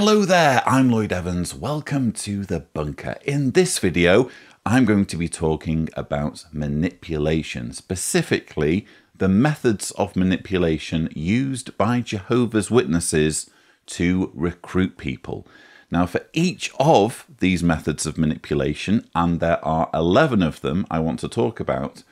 Hello there, I'm Lloyd Evans. Welcome to The Bunker. In this video, I'm going to be talking about manipulation, specifically the methods of manipulation used by Jehovah's Witnesses to recruit people. Now, for each of these methods of manipulation, and there are 11 of them I want to talk about,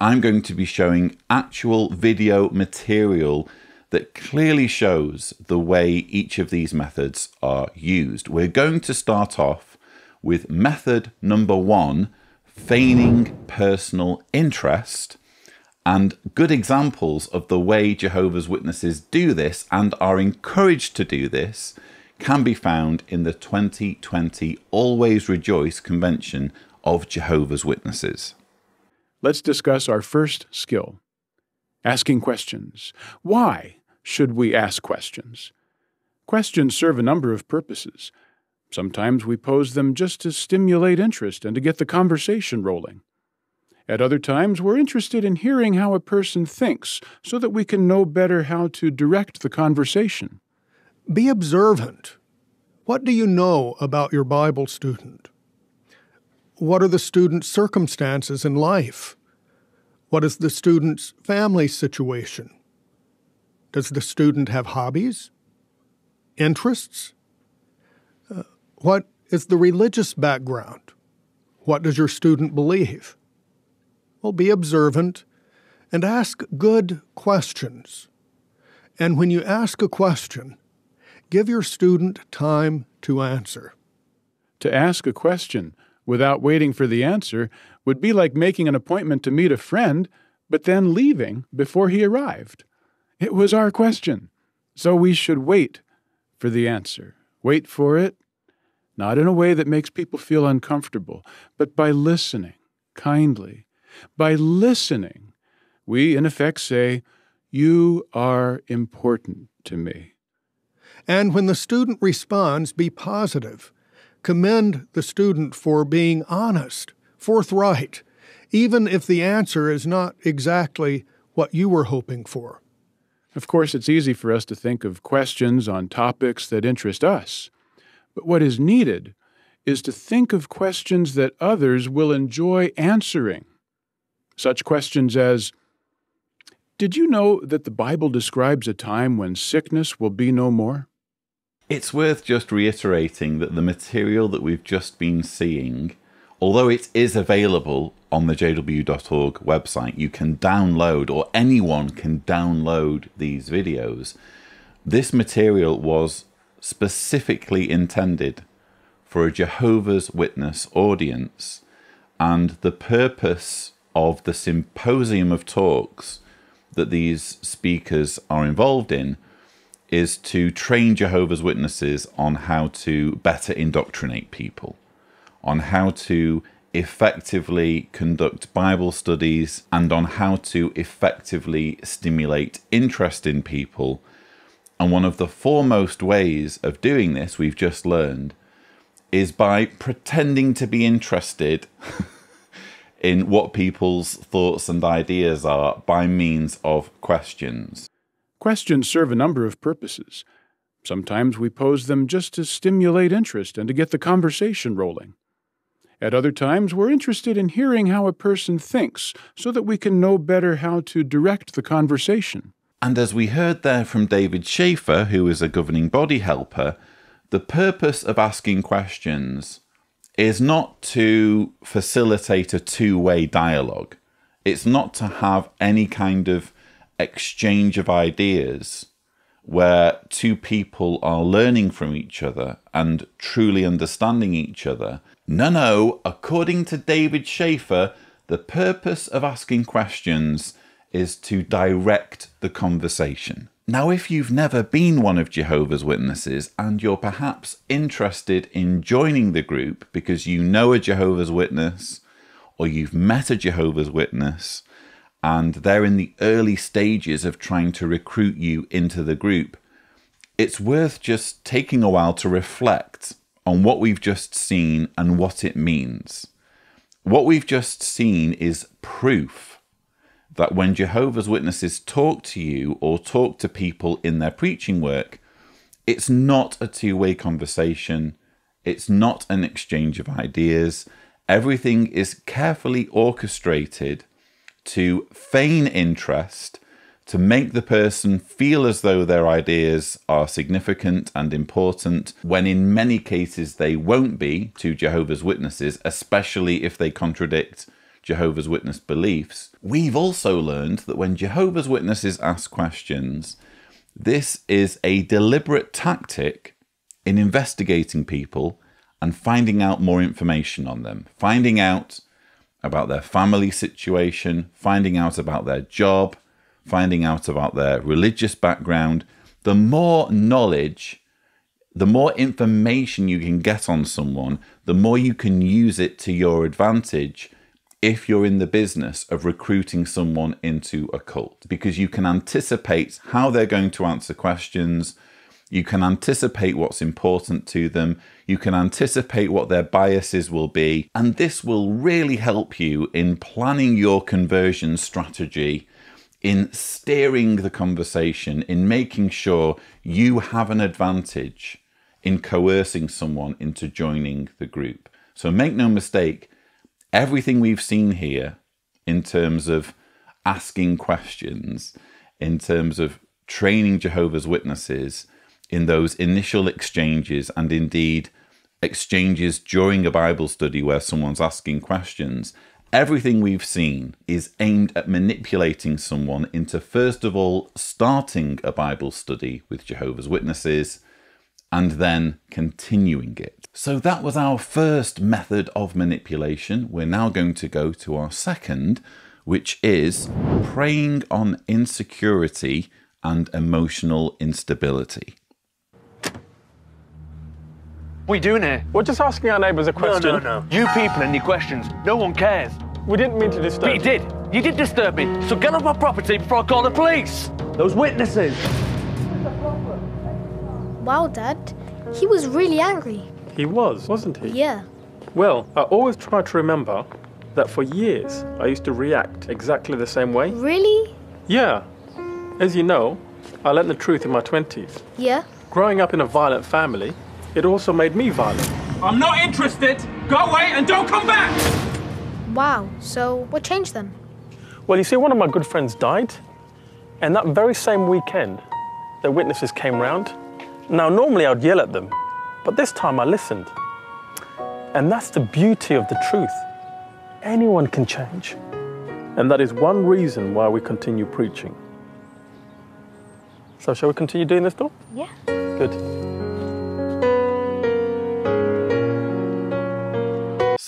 I'm going to be showing actual video material that clearly shows the way each of these methods are used. We're going to start off with method number one, feigning personal interest. And good examples of the way Jehovah's Witnesses do this and are encouraged to do this can be found in the 2020 Always Rejoice Convention of Jehovah's Witnesses. Let's discuss our first skill asking questions. Why should we ask questions? Questions serve a number of purposes. Sometimes we pose them just to stimulate interest and to get the conversation rolling. At other times, we're interested in hearing how a person thinks so that we can know better how to direct the conversation. Be observant. What do you know about your Bible student? What are the student's circumstances in life? What is the student's family situation? Does the student have hobbies? Interests? Uh, what is the religious background? What does your student believe? Well, be observant and ask good questions. And when you ask a question, Give your student time to answer. To ask a question without waiting for the answer would be like making an appointment to meet a friend, but then leaving before he arrived. It was our question, so we should wait for the answer. Wait for it, not in a way that makes people feel uncomfortable, but by listening kindly. By listening, we in effect say, You are important to me. And when the student responds, be positive. Commend the student for being honest, forthright, even if the answer is not exactly what you were hoping for. Of course, it's easy for us to think of questions on topics that interest us. But what is needed is to think of questions that others will enjoy answering. Such questions as Did you know that the Bible describes a time when sickness will be no more? It's worth just reiterating that the material that we've just been seeing, although it is available on the jw.org website, you can download, or anyone can download these videos. This material was specifically intended for a Jehovah's Witness audience, and the purpose of the symposium of talks that these speakers are involved in is to train Jehovah's Witnesses on how to better indoctrinate people, on how to effectively conduct Bible studies, and on how to effectively stimulate interest in people. And one of the foremost ways of doing this, we've just learned, is by pretending to be interested in what people's thoughts and ideas are by means of questions. Questions serve a number of purposes. Sometimes we pose them just to stimulate interest and to get the conversation rolling. At other times, we're interested in hearing how a person thinks so that we can know better how to direct the conversation. And as we heard there from David Schaefer, who is a governing body helper, the purpose of asking questions is not to facilitate a two way dialogue. It's not to have any kind of exchange of ideas where two people are learning from each other and truly understanding each other. No, no, according to David Schaefer, the purpose of asking questions is to direct the conversation. Now, if you've never been one of Jehovah's Witnesses and you're perhaps interested in joining the group because you know a Jehovah's Witness or you've met a Jehovah's Witness and they're in the early stages of trying to recruit you into the group, it's worth just taking a while to reflect on what we've just seen and what it means. What we've just seen is proof that when Jehovah's Witnesses talk to you or talk to people in their preaching work, It's not a two way conversation, it's not an exchange of ideas. Everything is carefully orchestrated to feign interest, to make the person feel as though their ideas are significant and important, when in many cases they won't be to Jehovah's Witnesses, especially if they contradict Jehovah's Witness beliefs. We've also learned that when Jehovah's Witnesses ask questions, this is a deliberate tactic in investigating people and finding out more information on them, finding out about their family situation, finding out about their job, finding out about their religious background. The more knowledge, the more information you can get on someone, the more you can use it to your advantage if you're in the business of recruiting someone into a cult because you can anticipate how they're going to answer questions. You can anticipate what's important to them. You can anticipate what their biases will be. And this will really help you in planning your conversion strategy, in steering the conversation, in making sure you have an advantage in coercing someone into joining the group. So make no mistake, everything we've seen here in terms of asking questions, in terms of training Jehovah's Witnesses in those initial exchanges, and indeed exchanges during a Bible study where someone's asking questions. Everything we've seen is aimed at manipulating someone into, first of all, starting a Bible study with Jehovah's Witnesses and then continuing it. So that was our first method of manipulation. We're now going to go to our second, which is preying on insecurity and emotional instability. What are you doing here? We're just asking our neighbours a question. No, no, no. You people and your questions. No one cares. We didn't mean to disturb But you did. You did disturb me. So get off my property before I call the police. Those witnesses. Wow, Dad. He was really angry. He was, wasn't he? Yeah. Well, I always try to remember that for years I used to react exactly the same way. Really? Yeah. As you know, I learnt the truth in my 20s. Yeah. Growing up in a violent family, it also made me violent. I'm not interested. Go away and don't come back. Wow. So what changed then? Well, you see, one of my good friends died, and that very same weekend, the witnesses came round. Now, normally I'd yell at them, but this time I listened. And that's the beauty of the truth. Anyone can change. And that is one reason why we continue preaching. So, shall we continue doing this, though? Yeah. Good.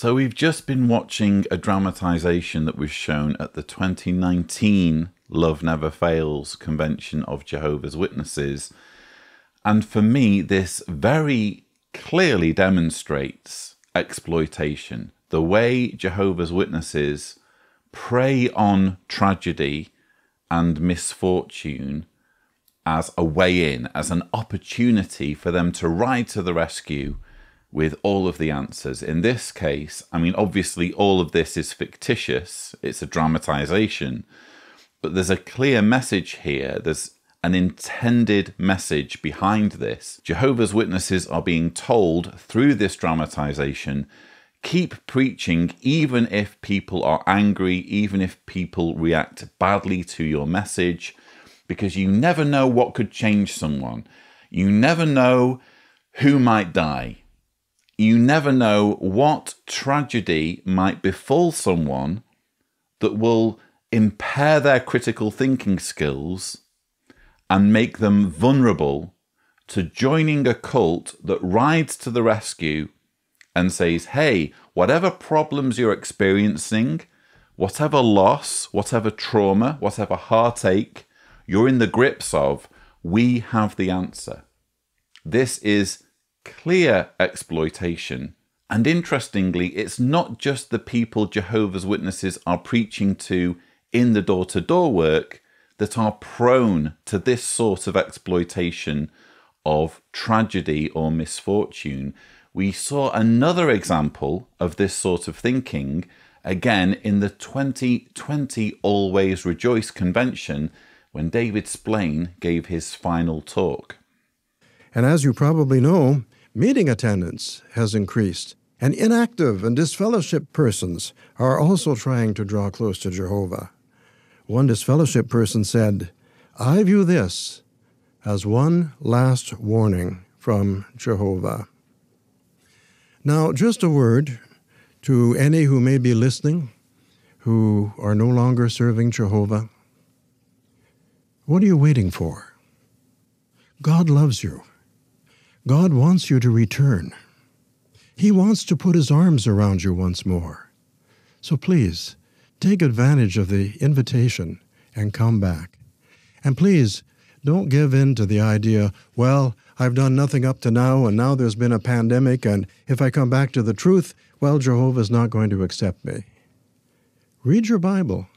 So we've just been watching a dramatization that was shown at the 2019 Love Never Fails Convention of Jehovah's Witnesses. And for me, this very clearly demonstrates exploitation. The way Jehovah's Witnesses prey on tragedy and misfortune as a way in, as an opportunity for them to ride to the rescue with all of the answers. In this case, I mean, obviously, all of this is fictitious, it's a dramatization, but there's a clear message here. There's an intended message behind this. Jehovah's Witnesses are being told through this dramatization keep preaching even if people are angry, even if people react badly to your message, because you never know what could change someone. You never know who might die you never know what tragedy might befall someone that will impair their critical thinking skills and make them vulnerable to joining a cult that rides to the rescue and says, hey, whatever problems you're experiencing, whatever loss, whatever trauma, whatever heartache you're in the grips of, we have the answer. This is clear exploitation. And interestingly, it's not just the people Jehovah's Witnesses are preaching to in the door to door work that are prone to this sort of exploitation of tragedy or misfortune. We saw another example of this sort of thinking again in the 2020 Always Rejoice convention when David Splane gave his final talk. And as you probably know, meeting attendance has increased, and inactive and disfellowship persons are also trying to draw close to Jehovah. One disfellowship person said, I view this as one last warning from Jehovah. Now, just a word to any who may be listening who are no longer serving Jehovah. What are you waiting for? God loves you. God wants you to return. He wants to put his arms around you once more. So please, take advantage of the invitation and come back. And please, don't give in to the idea, well, I've done nothing up to now, and now there's been a pandemic, and if I come back to the truth, well, Jehovah's not going to accept me. Read your Bible.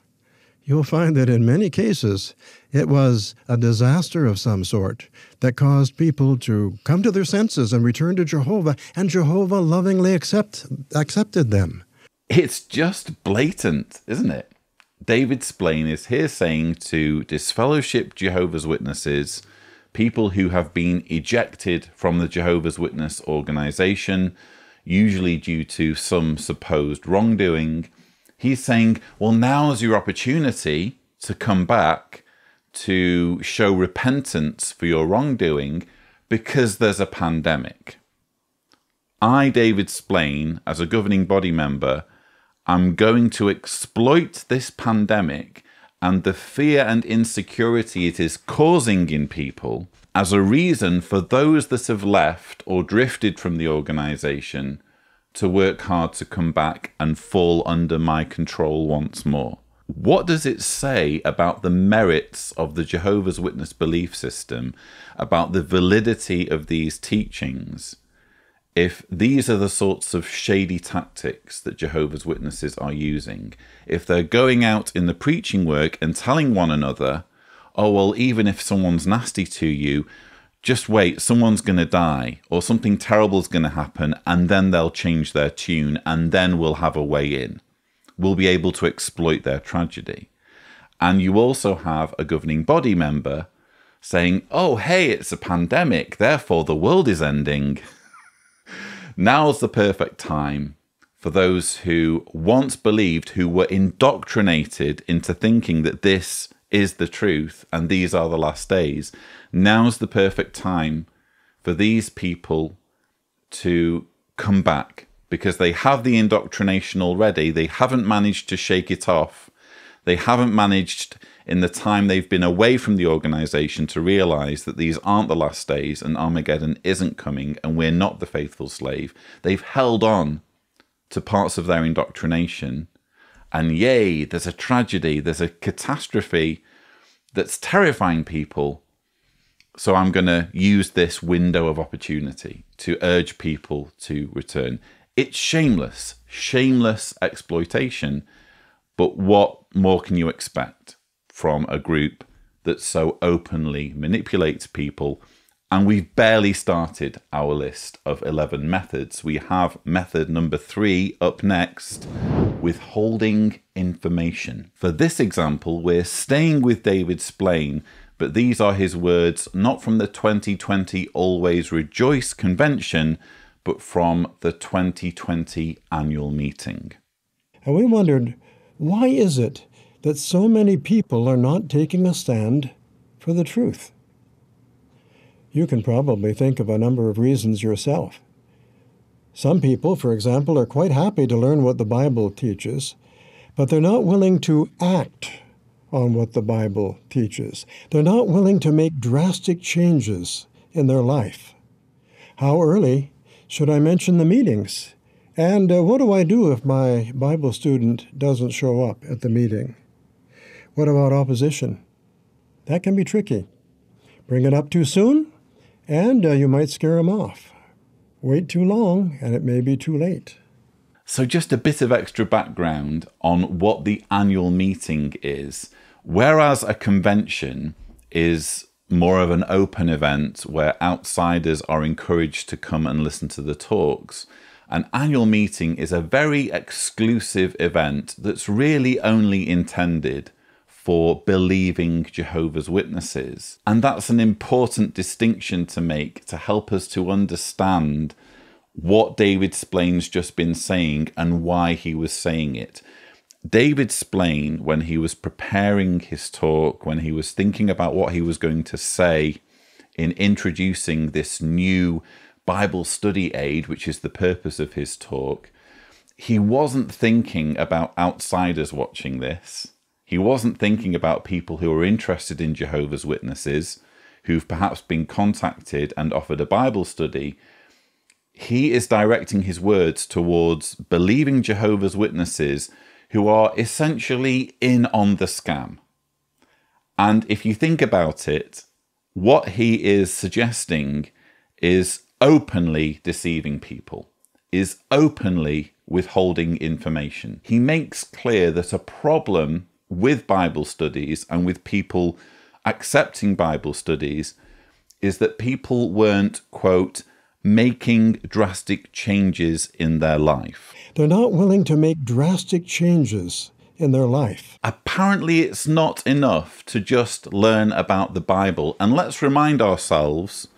You'll find that in many cases it was a disaster of some sort that caused people to come to their senses and return to Jehovah, and Jehovah lovingly accept, accepted them. It's just blatant, isn't it? David Splane is here saying to disfellowship Jehovah's Witnesses, people who have been ejected from the Jehovah's Witness organization, usually due to some supposed wrongdoing, he's saying, well, now's your opportunity to come back to show repentance for your wrongdoing because there's a pandemic. I, David Splane, as a governing body member, I'm going to exploit this pandemic and the fear and insecurity it is causing in people as a reason for those that have left or drifted from the organization to work hard to come back and fall under my control once more. What does it say about the merits of the Jehovah's Witness belief system, about the validity of these teachings, if these are the sorts of shady tactics that Jehovah's Witnesses are using? If they're going out in the preaching work and telling one another, oh, well, even if someone's nasty to you, just wait, someone's going to die or something terrible's going to happen, and then they'll change their tune, and then we'll have a way in. We'll be able to exploit their tragedy. And you also have a governing body member saying, oh, hey, it's a pandemic, therefore the world is ending. Now's the perfect time for those who once believed, who were indoctrinated into thinking that this is the truth and these are the last days. Now's the perfect time for these people to come back because they have the indoctrination already. They haven't managed to shake it off. They haven't managed in the time they've been away from the organization to realize that these aren't the last days and Armageddon isn't coming and we're not the faithful slave. They've held on to parts of their indoctrination. And yay, there's a tragedy, there's a catastrophe that's terrifying people. So I'm going to use this window of opportunity to urge people to return. It's shameless, shameless exploitation. But what more can you expect from a group that so openly manipulates people? And we've barely started our list of 11 methods. We have method number three up next withholding information. For this example, we're staying with David Splane, but these are his words not from the 2020 Always Rejoice convention, but from the 2020 annual meeting. And we wondered why is it that so many people are not taking a stand for the truth? You can probably think of a number of reasons yourself. Some people, for example, are quite happy to learn what the Bible teaches, but they're not willing to act on what the Bible teaches. They're not willing to make drastic changes in their life. How early should I mention the meetings? And uh, what do I do if my Bible student doesn't show up at the meeting? What about opposition? That can be tricky. Bring it up too soon, and uh, you might scare them off. Wait too long, and it may be too late. So, just a bit of extra background on what the annual meeting is. Whereas a convention is more of an open event where outsiders are encouraged to come and listen to the talks, an annual meeting is a very exclusive event that's really only intended for believing Jehovah's Witnesses. And that's an important distinction to make to help us to understand what David Splane's just been saying and why he was saying it. David Splane, when he was preparing his talk, when he was thinking about what he was going to say in introducing this new Bible study aid, which is the purpose of his talk, he wasn't thinking about outsiders watching this. He wasn't thinking about people who are interested in Jehovah's Witnesses, who've perhaps been contacted and offered a Bible study. He is directing his words towards believing Jehovah's Witnesses who are essentially in on the scam. And if you think about it, what he is suggesting is openly deceiving people, is openly withholding information. He makes clear that a problem with Bible studies and with people accepting Bible studies is that people weren't, quote, making drastic changes in their life. They're not willing to make drastic changes in their life. Apparently, it's not enough to just learn about the Bible. And let's remind ourselves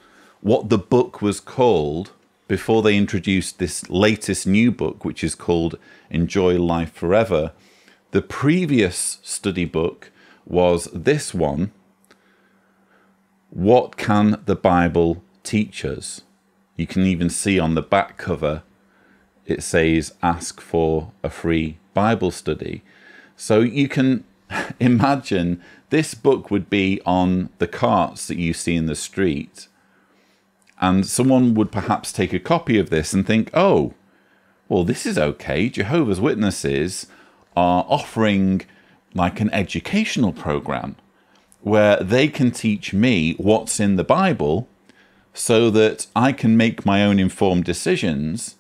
what the book was called before they introduced this latest new book, which is called Enjoy Life Forever. The previous study book was this one What Can the Bible Teach Us? You can even see on the back cover it says ask for a free Bible study. So you can imagine this book would be on the carts that you see in the street. And someone would perhaps take a copy of this and think, oh, well, this is okay. Jehovah's Witnesses are offering like an educational program where they can teach me what's in the Bible so that I can make my own informed decisions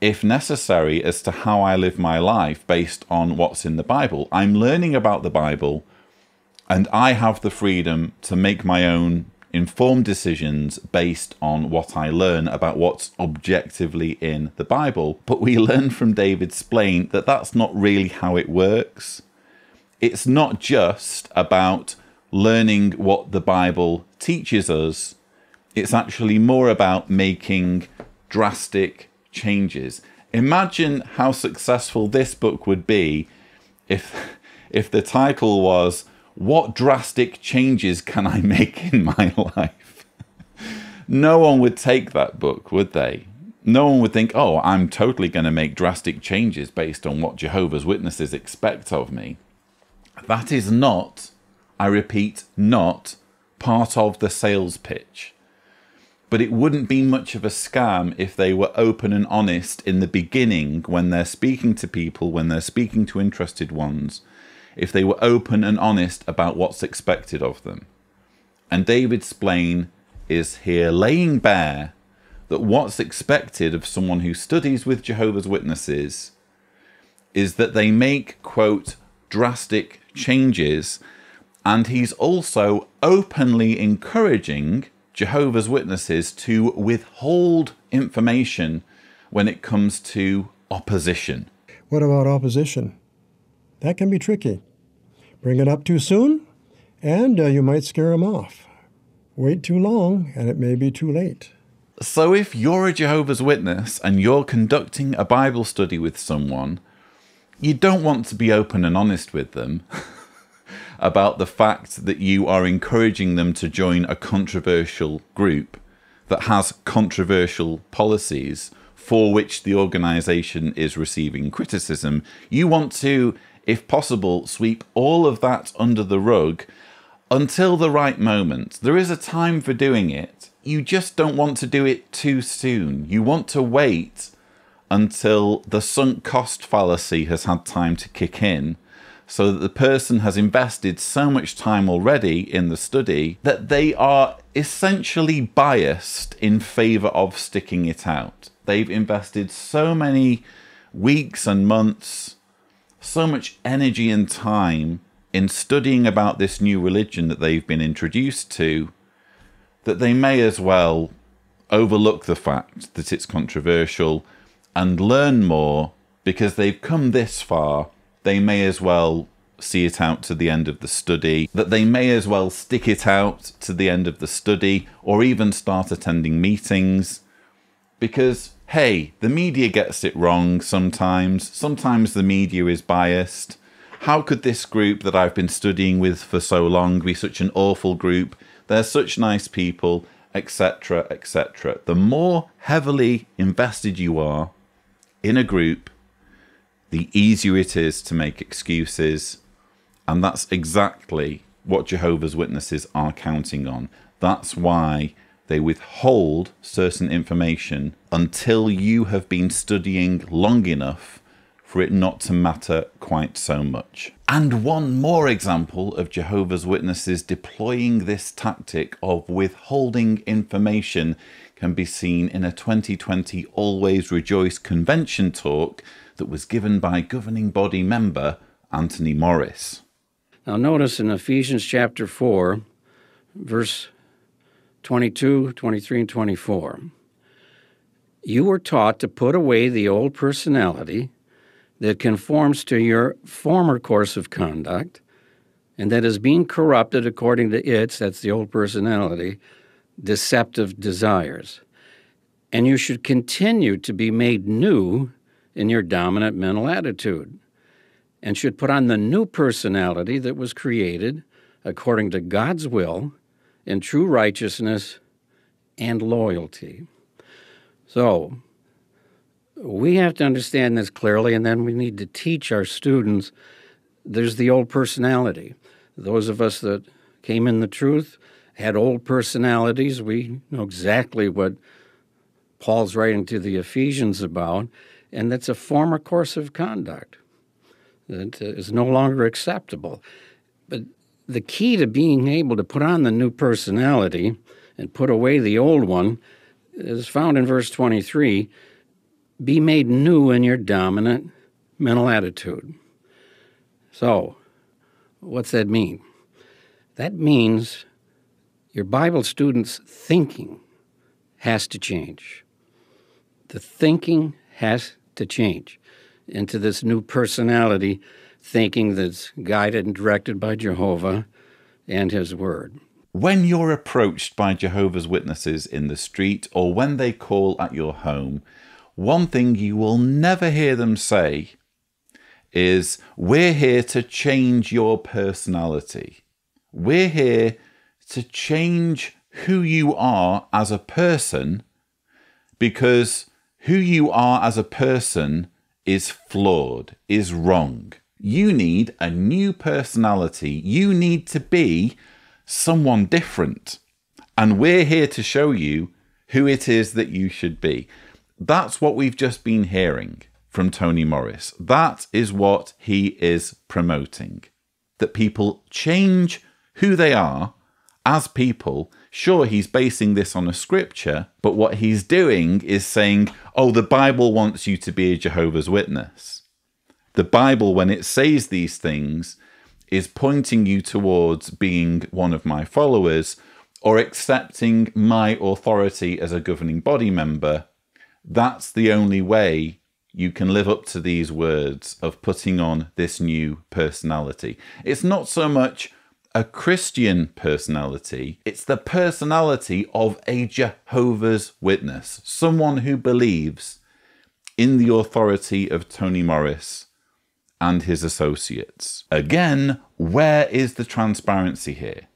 if necessary, as to how I live my life based on what's in the Bible. I'm learning about the Bible, and I have the freedom to make my own informed decisions based on what I learn about what's objectively in the Bible. But we learn from David Splane that that's not really how it works. It's not just about learning what the Bible teaches us, it's actually more about making drastic changes. Imagine how successful this book would be if if the title was what drastic changes can I make in my life? no one would take that book, would they? No one would think, "Oh, I'm totally going to make drastic changes based on what Jehovah's Witnesses expect of me." That is not, I repeat, not part of the sales pitch but it wouldn't be much of a scam if they were open and honest in the beginning when they're speaking to people, when they're speaking to interested ones, if they were open and honest about what's expected of them. And David Splane is here laying bare that what's expected of someone who studies with Jehovah's Witnesses is that they make, quote, drastic changes. And he's also openly encouraging Jehovah's Witnesses to withhold information when it comes to opposition. What about opposition? That can be tricky. Bring it up too soon, and uh, you might scare them off. Wait too long, and it may be too late. So, if you're a Jehovah's Witness and you're conducting a Bible study with someone, you don't want to be open and honest with them. about the fact that you are encouraging them to join a controversial group that has controversial policies for which the organization is receiving criticism. You want to, if possible, sweep all of that under the rug until the right moment. There is a time for doing it. You just don't want to do it too soon. You want to wait until the sunk cost fallacy has had time to kick in so that the person has invested so much time already in the study that they are essentially biased in favor of sticking it out. They've invested so many weeks and months, so much energy and time in studying about this new religion that they've been introduced to that they may as well overlook the fact that it's controversial and learn more because they've come this far they may as well see it out to the end of the study, that they may as well stick it out to the end of the study or even start attending meetings. Because, hey, the media gets it wrong sometimes. Sometimes the media is biased. How could this group that I've been studying with for so long be such an awful group? They're such nice people, etc., etc. The more heavily invested you are in a group, the easier it is to make excuses. And that's exactly what Jehovah's Witnesses are counting on. That's why they withhold certain information until you have been studying long enough for it not to matter quite so much. And one more example of Jehovah's Witnesses deploying this tactic of withholding information can be seen in a 2020 Always Rejoice convention talk that was given by governing body member Anthony Morris. Now, notice in Ephesians chapter 4, verse 22, 23, and 24, you were taught to put away the old personality that conforms to your former course of conduct and that is being corrupted according to its, that's the old personality, deceptive desires. And you should continue to be made new in your dominant mental attitude and should put on the new personality that was created according to God's will in true righteousness and loyalty. So, we have to understand this clearly, and then we need to teach our students. There's the old personality. Those of us that came in the truth had old personalities. We know exactly what Paul's writing to the Ephesians about, and that's a former course of conduct that is no longer acceptable. The key to being able to put on the new personality and put away the old one is found in verse 23 be made new in your dominant mental attitude. So, what's that mean? That means your Bible students' thinking has to change. The thinking has to change into this new personality thinking that's guided and directed by Jehovah and His Word. When you're approached by Jehovah's Witnesses in the street or when they call at your home, one thing you will never hear them say is, We're here to change your personality. We're here to change who you are as a person because who you are as a person is flawed, is wrong. You need a new personality. You need to be someone different. And we're here to show you who it is that you should be. That's what we've just been hearing from Tony Morris. That is what he is promoting. That people change who they are as people. Sure, he's basing this on a scripture, but what he's doing is saying, oh, the Bible wants you to be a Jehovah's Witness. The Bible, when it says these things, is pointing you towards being one of my followers or accepting my authority as a governing body member that's the only way you can live up to these words of putting on this new personality. It's not so much a Christian personality, it's the personality of a Jehovah's Witness, someone who believes in the authority of Tony Morris and his associates. Again, where is the transparency here?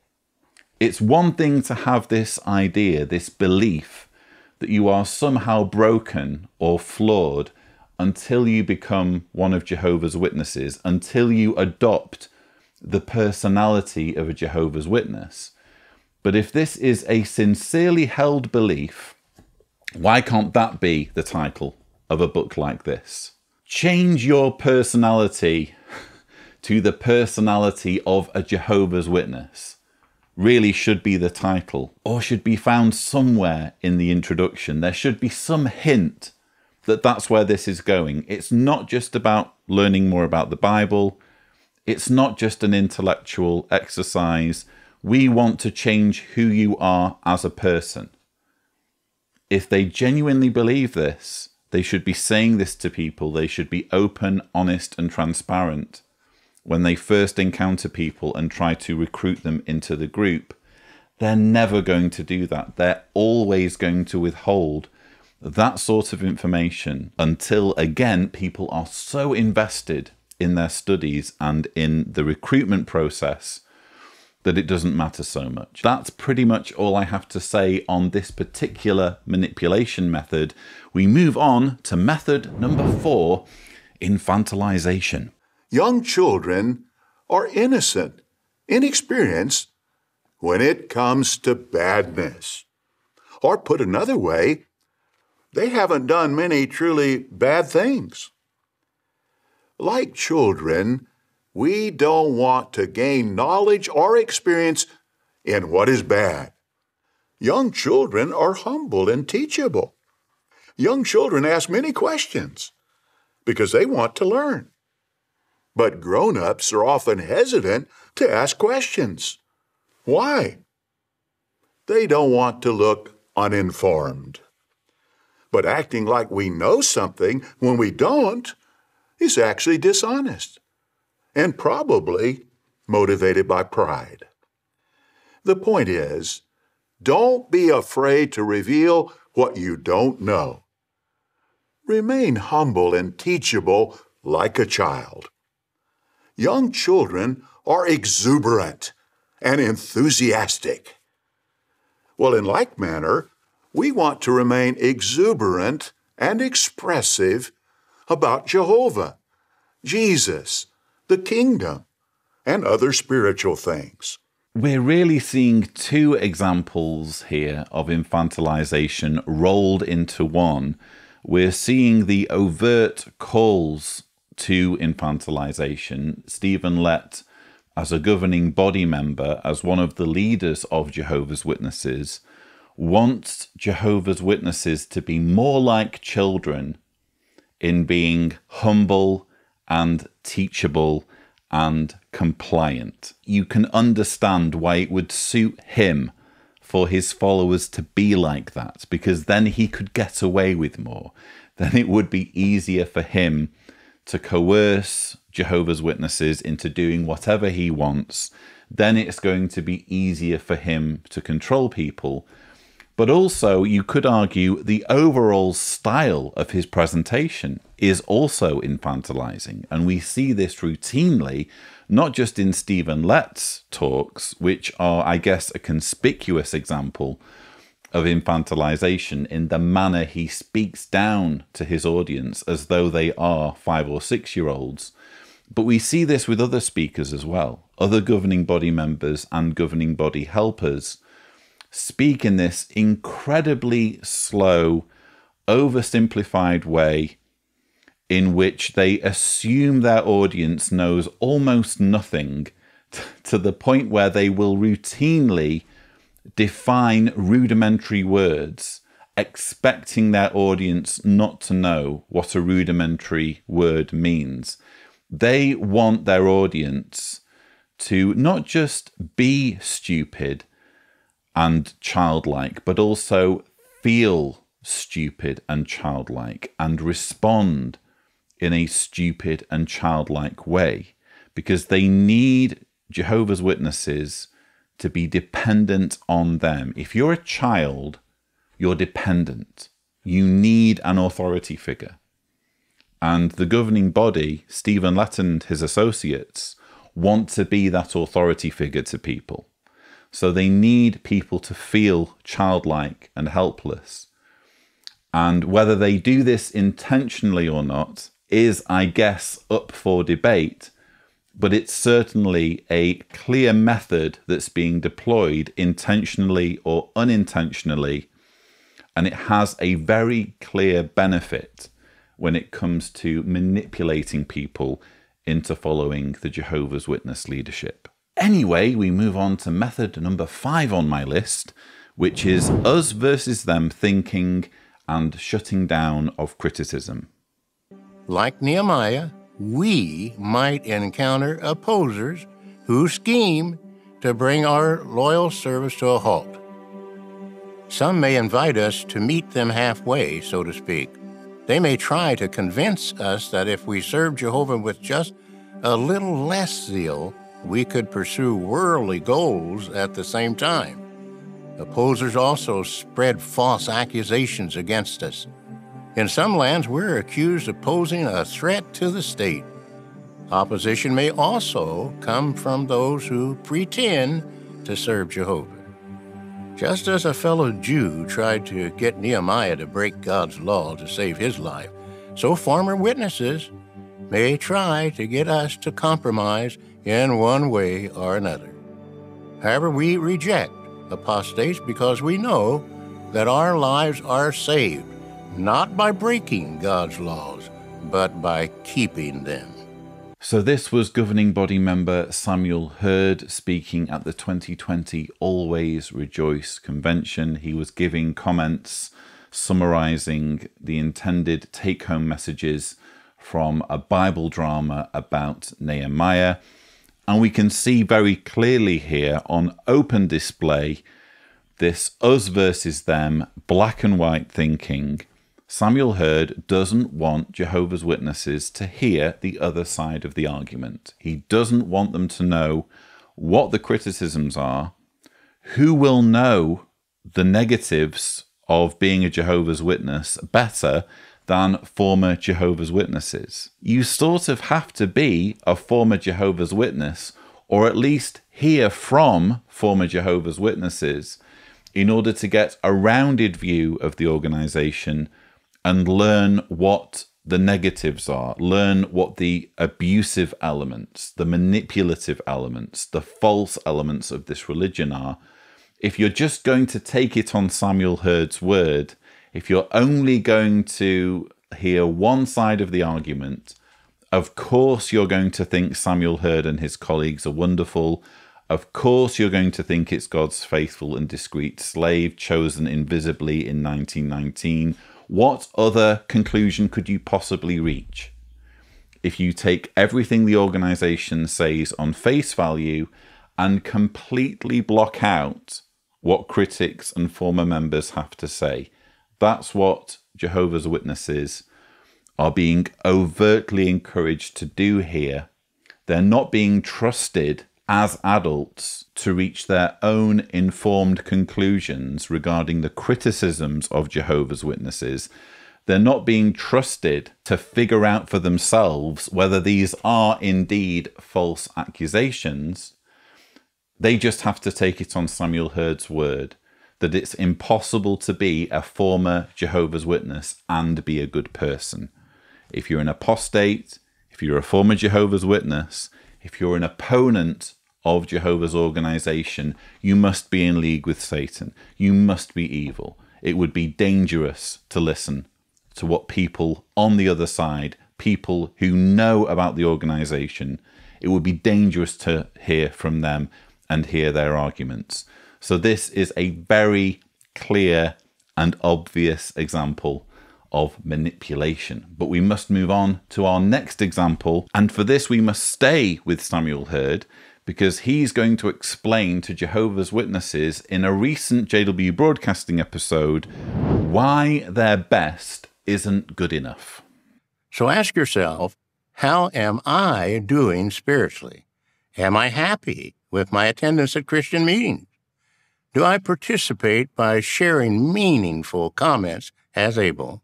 It's one thing to have this idea, this belief that you are somehow broken or flawed until you become one of Jehovah's Witnesses, until you adopt the personality of a Jehovah's Witness. But if this is a sincerely held belief, why can't that be the title of a book like this? Change your personality to the personality of a Jehovah's Witness really should be the title or should be found somewhere in the introduction. There should be some hint that that's where this is going. It's not just about learning more about the Bible, it's not just an intellectual exercise. We want to change who you are as a person. If they genuinely believe this, they should be saying this to people. They should be open, honest, and transparent when they first encounter people and try to recruit them into the group, they're never going to do that. They're always going to withhold that sort of information until, again, people are so invested in their studies and in the recruitment process that it doesn't matter so much. That's pretty much all I have to say on this particular manipulation method. We move on to method number four infantilization. Young children are innocent, inexperienced when it comes to badness. Or put another way, they haven't done many truly bad things. Like children, we don't want to gain knowledge or experience in what is bad. Young children are humble and teachable. Young children ask many questions because they want to learn. But grown ups are often hesitant to ask questions. Why? They don't want to look uninformed. But acting like we know something when we don't is actually dishonest and probably motivated by pride. The point is, don't be afraid to reveal what you don't know. Remain humble and teachable like a child. Young children are exuberant and enthusiastic. Well, in like manner, we want to remain exuberant and expressive about Jehovah, Jesus, the kingdom, and other spiritual things. We're really seeing two examples here of infantilization rolled into one. We're seeing the overt calls to infantilization. Stephen Lett, as a governing body member, as one of the leaders of Jehovah's Witnesses, wants Jehovah's Witnesses to be more like children in being humble and teachable and compliant. You can understand why it would suit him for his followers to be like that, because then he could get away with more. Then it would be easier for him to coerce Jehovah's Witnesses into doing whatever he wants. Then it's going to be easier for him to control people but also, you could argue the overall style of his presentation is also infantilizing. And we see this routinely, not just in Stephen Lett's talks, which are, I guess, a conspicuous example of infantilization in the manner he speaks down to his audience as though they are five or six year olds. But we see this with other speakers as well, other governing body members and governing body helpers speak in this incredibly slow, oversimplified way in which they assume their audience knows almost nothing to the point where they will routinely define rudimentary words, expecting their audience not to know what a rudimentary word means. They want their audience to not just be stupid, and childlike, but also feel stupid and childlike and respond in a stupid and childlike way because they need Jehovah's Witnesses to be dependent on them. If you're a child, you're dependent. You need an authority figure. And the governing body, Stephen Lett and his associates, want to be that authority figure to people. So they need people to feel childlike and helpless. And whether they do this intentionally or not is, I guess, up for debate. But it's certainly a clear method that's being deployed intentionally or unintentionally. And it has a very clear benefit when it comes to manipulating people into following the Jehovah's Witness leadership. Anyway, we move on to method number five on my list, which is us versus them thinking and shutting down of criticism. Like Nehemiah, we might encounter opposers who scheme to bring our loyal service to a halt. Some may invite us to meet them halfway, so to speak. They may try to convince us that if we serve Jehovah with just a little less zeal, we could pursue worldly goals at the same time. Opposers also spread false accusations against us. In some lands, we're accused of posing a threat to the state. Opposition may also come from those who pretend to serve Jehovah. Just as a fellow Jew tried to get Nehemiah to break God's law to save his life, so former witnesses may try to get us to compromise in one way or another. However, we reject apostates because we know that our lives are saved not by breaking God's laws, but by keeping them. So, this was governing body member Samuel Herd speaking at the 2020 Always Rejoice convention. He was giving comments summarizing the intended take home messages from a Bible drama about Nehemiah. And we can see very clearly here on open display this us versus them, black and white thinking. Samuel Herd doesn't want Jehovah's Witnesses to hear the other side of the argument. He doesn't want them to know what the criticisms are, who will know the negatives of being a Jehovah's Witness better than former Jehovah's Witnesses. You sort of have to be a former Jehovah's Witness, or at least hear from former Jehovah's Witnesses, in order to get a rounded view of the organization and learn what the negatives are, learn what the abusive elements, the manipulative elements, the false elements of this religion are. If you're just going to take it on Samuel Herd's word, if you're only going to hear one side of the argument, of course you're going to think Samuel Herd and his colleagues are wonderful. Of course you're going to think it's God's faithful and discreet slave chosen invisibly in 1919. What other conclusion could you possibly reach? If you take everything the organization says on face value and completely block out what critics and former members have to say. That's what Jehovah's Witnesses are being overtly encouraged to do here. They're not being trusted as adults to reach their own informed conclusions regarding the criticisms of Jehovah's Witnesses. They're not being trusted to figure out for themselves whether these are indeed false accusations. They just have to take it on Samuel Herd's word that it's impossible to be a former Jehovah's Witness and be a good person. If you're an apostate, if you're a former Jehovah's Witness, if you're an opponent of Jehovah's organization, you must be in league with Satan. You must be evil. It would be dangerous to listen to what people on the other side, people who know about the organization, it would be dangerous to hear from them and hear their arguments. So, this is a very clear and obvious example of manipulation. But we must move on to our next example. And for this, we must stay with Samuel Herd because he's going to explain to Jehovah's Witnesses in a recent JW broadcasting episode why their best isn't good enough. So ask yourself how am I doing spiritually? Am I happy with my attendance at Christian meetings? Do I participate by sharing meaningful comments as able?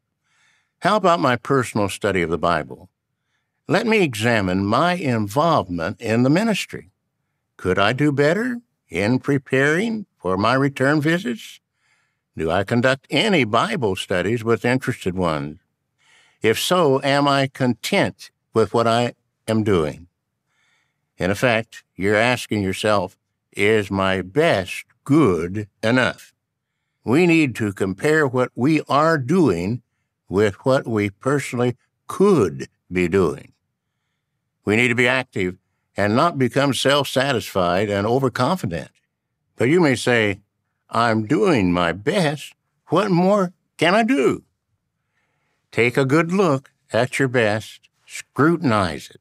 How about my personal study of the Bible? Let me examine my involvement in the ministry. Could I do better in preparing for my return visits? Do I conduct any Bible studies with interested ones? If so, am I content with what I am doing? In effect, you're asking yourself, is my best good enough. We need to compare what we are doing with what we personally could be doing. We need to be active and not become self satisfied and overconfident. But you may say, I'm doing my best. What more can I do? Take a good look at your best, scrutinize it.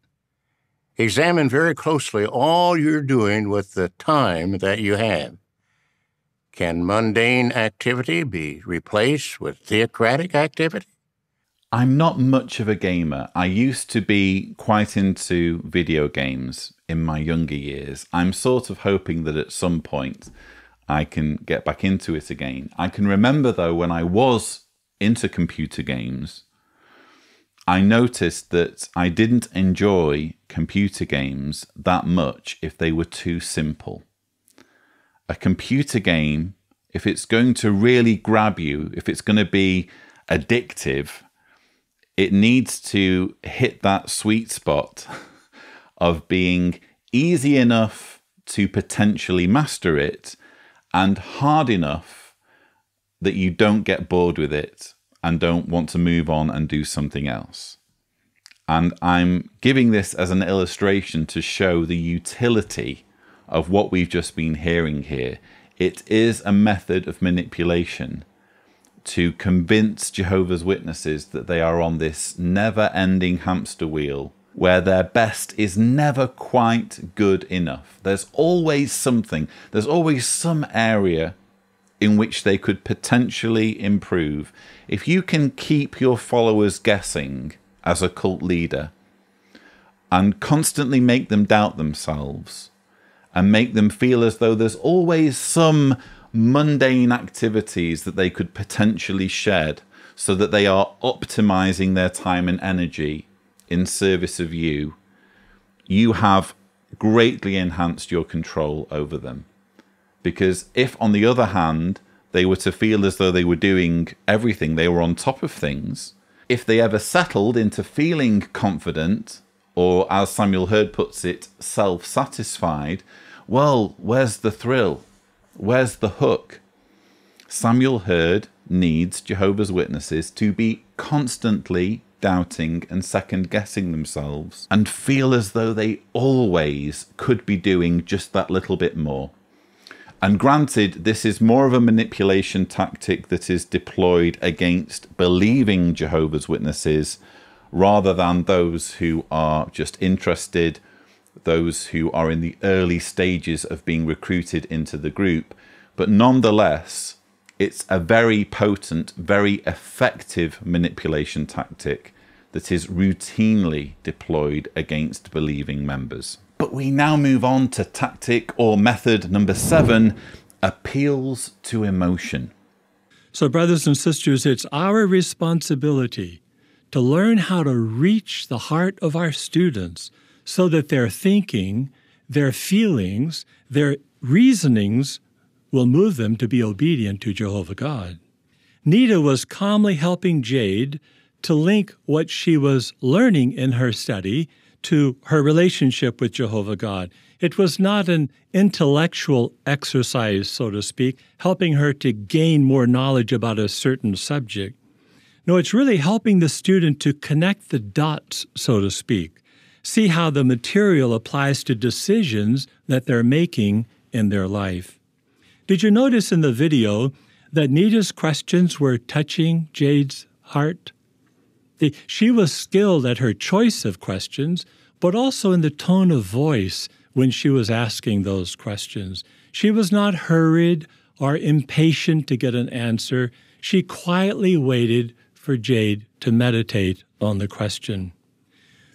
Examine very closely all you're doing with the time that you have. Can mundane activity be replaced with theocratic activity? I'm not much of a gamer. I used to be quite into video games in my younger years. I'm sort of hoping that at some point I can get back into it again. I can remember though when I was into computer games, I noticed that I didn't enjoy computer games that much if they were too simple. A computer game, if it's going to really grab you, if it's going to be addictive, it needs to hit that sweet spot of being easy enough to potentially master it and hard enough that you don't get bored with it and don't want to move on and do something else. And I'm giving this as an illustration to show the utility of what we've just been hearing here. It is a method of manipulation to convince Jehovah's Witnesses that they are on this never ending hamster wheel where their best is never quite good enough. There's always something, there's always some area in which they could potentially improve. If you can keep your followers guessing as a cult leader and constantly make them doubt themselves and make them feel as though there's always some mundane activities that they could potentially shed so that they are optimizing their time and energy in service of you, you have greatly enhanced your control over them. Because if, on the other hand, they were to feel as though they were doing everything, they were on top of things, if they ever settled into feeling confident, or as Samuel Herd puts it, self satisfied, well, where's the thrill? Where's the hook? Samuel Herd needs Jehovah's Witnesses to be constantly doubting and second guessing themselves and feel as though they always could be doing just that little bit more. And granted, this is more of a manipulation tactic that is deployed against believing Jehovah's Witnesses rather than those who are just interested those who are in the early stages of being recruited into the group. But nonetheless, it's a very potent, very effective manipulation tactic that is routinely deployed against believing members. But we now move on to tactic or method number seven appeals to emotion. So, brothers and sisters, it's our responsibility to learn how to reach the heart of our students so that their thinking, their feelings, their reasonings will move them to be obedient to Jehovah God. Nita was calmly helping Jade to link what she was learning in her study to her relationship with Jehovah God. It was not an intellectual exercise, so to speak, helping her to gain more knowledge about a certain subject. No, it's really helping the student to connect the dots, so to speak, see how the material applies to decisions that they're making in their life. Did you notice in the video that Nita's questions were touching Jade's heart? The, she was skilled at her choice of questions, but also in the tone of voice when she was asking those questions. She was not hurried or impatient to get an answer. She quietly waited for Jade to meditate on the question.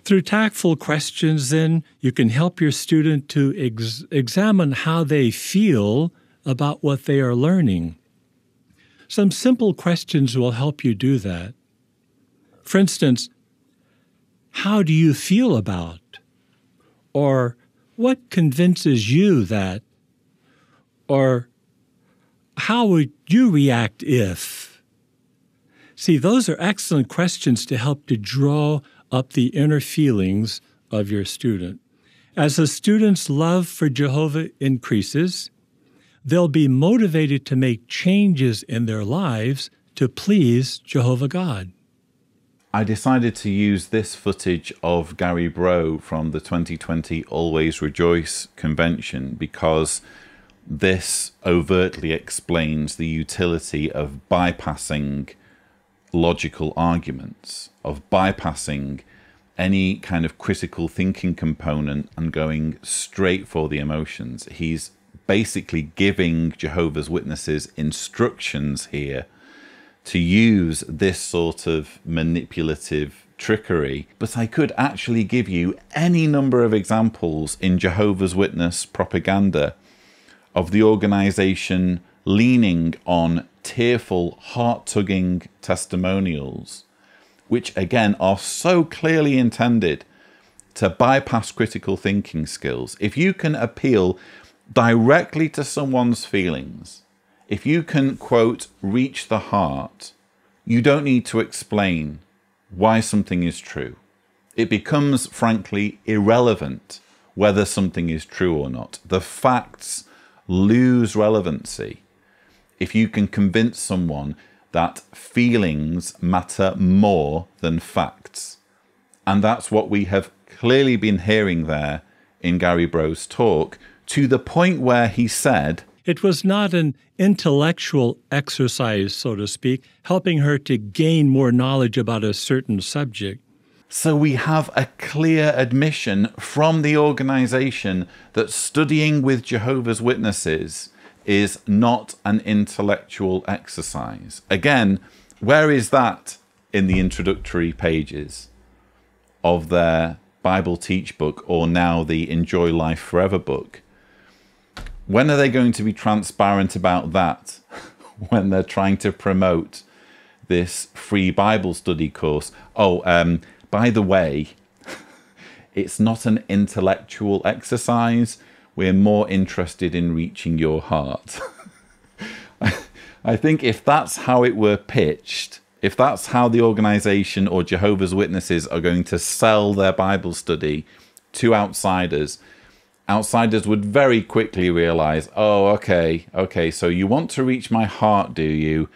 Through tactful questions, then, you can help your student to ex- examine how they feel about what they are learning. Some simple questions will help you do that. For instance, how do you feel about? Or what convinces you that? Or how would you react if? See, those are excellent questions to help to draw up the inner feelings of your student. As the student's love for Jehovah increases, they'll be motivated to make changes in their lives to please Jehovah God. I decided to use this footage of Gary Breaux from the 2020 Always Rejoice convention because this overtly explains the utility of bypassing logical arguments, of bypassing any kind of critical thinking component and going straight for the emotions. He's basically giving Jehovah's Witnesses instructions here to use this sort of manipulative trickery, but I could actually give you any number of examples in Jehovah's Witness propaganda of the organization leaning on tearful, heart tugging testimonials, which again are so clearly intended to bypass critical thinking skills. If you can appeal directly to someone's feelings, if you can, quote, reach the heart, you don't need to explain why something is true. It becomes, frankly, irrelevant whether something is true or not. The facts lose relevancy if you can convince someone that feelings matter more than facts. And that's what we have clearly been hearing there in Gary Breaux's talk, to the point where he said, It was not an intellectual exercise, so to speak, helping her to gain more knowledge about a certain subject. So we have a clear admission from the organization that studying with Jehovah's Witnesses is not an intellectual exercise. Again, where is that in the introductory pages of their Bible Teach book or now the Enjoy Life Forever book? When are they going to be transparent about that when they're trying to promote this free Bible study course? Oh, um, by the way, it's not an intellectual exercise. We're more interested in reaching your heart. I think if that's how it were pitched, if that's how the organization or Jehovah's Witnesses are going to sell their Bible study to outsiders, outsiders would very quickly realize, oh, okay, okay, so you want to reach my heart, do you?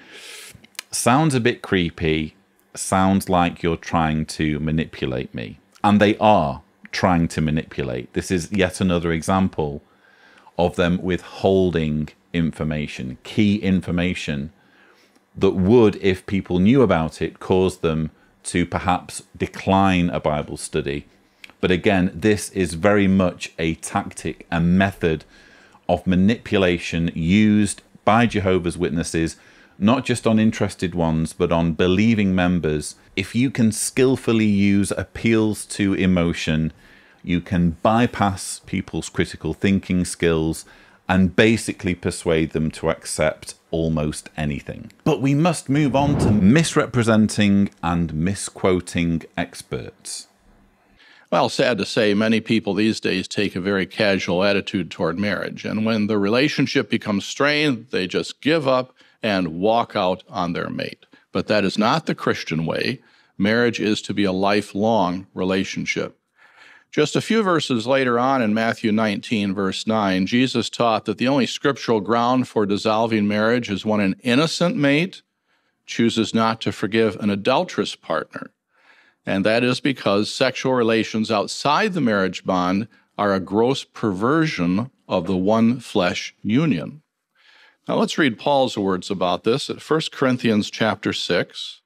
Sounds a bit creepy. Sounds like you're trying to manipulate me. And they are trying to manipulate. This is yet another example of them withholding information, key information that would, if people knew about it, cause them to perhaps decline a Bible study. But again, this is very much a tactic, a method of manipulation used by Jehovah's Witnesses, not just on interested ones, but on believing members. If you can skillfully use appeals to emotion, you can bypass people's critical thinking skills and basically persuade them to accept almost anything. But we must move on to misrepresenting and misquoting experts. Well, sad to say, many people these days take a very casual attitude toward marriage. And when the relationship becomes strained, they just give up and walk out on their mate. But that is not the Christian way. Marriage is to be a lifelong relationship. Just a few verses later on in Matthew 19, verse 9, Jesus taught that the only scriptural ground for dissolving marriage is when an innocent mate chooses not to forgive an adulterous partner. And that is because sexual relations outside the marriage bond are a gross perversion of the one flesh union. Now let's read Paul's words about this at 1 Corinthians chapter 6.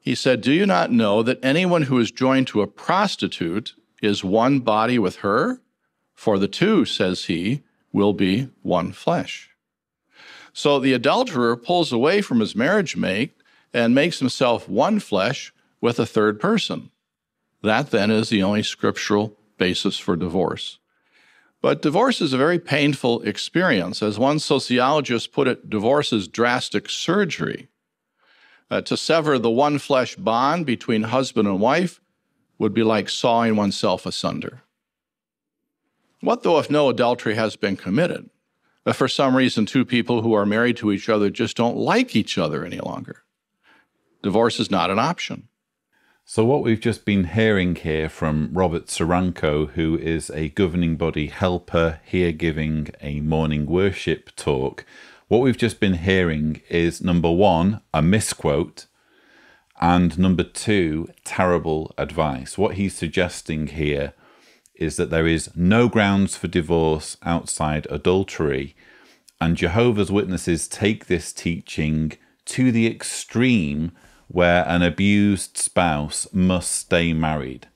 He said, Do you not know that anyone who is joined to a prostitute is one body with her? For the two, says he, will be one flesh. So the adulterer pulls away from his marriage mate and makes himself one flesh with a third person. That then is the only scriptural basis for divorce. But divorce is a very painful experience. As one sociologist put it, divorce is drastic surgery. Uh, to sever the one flesh bond between husband and wife would be like sawing oneself asunder. What though if no adultery has been committed? If for some reason two people who are married to each other just don't like each other any longer? Divorce is not an option. So, what we've just been hearing here from Robert Ciranko, who is a governing body helper here giving a morning worship talk, what we've just been hearing is number one, a misquote, and number two, terrible advice. What he's suggesting here is that there is no grounds for divorce outside adultery. And Jehovah's Witnesses take this teaching to the extreme where an abused spouse must stay married.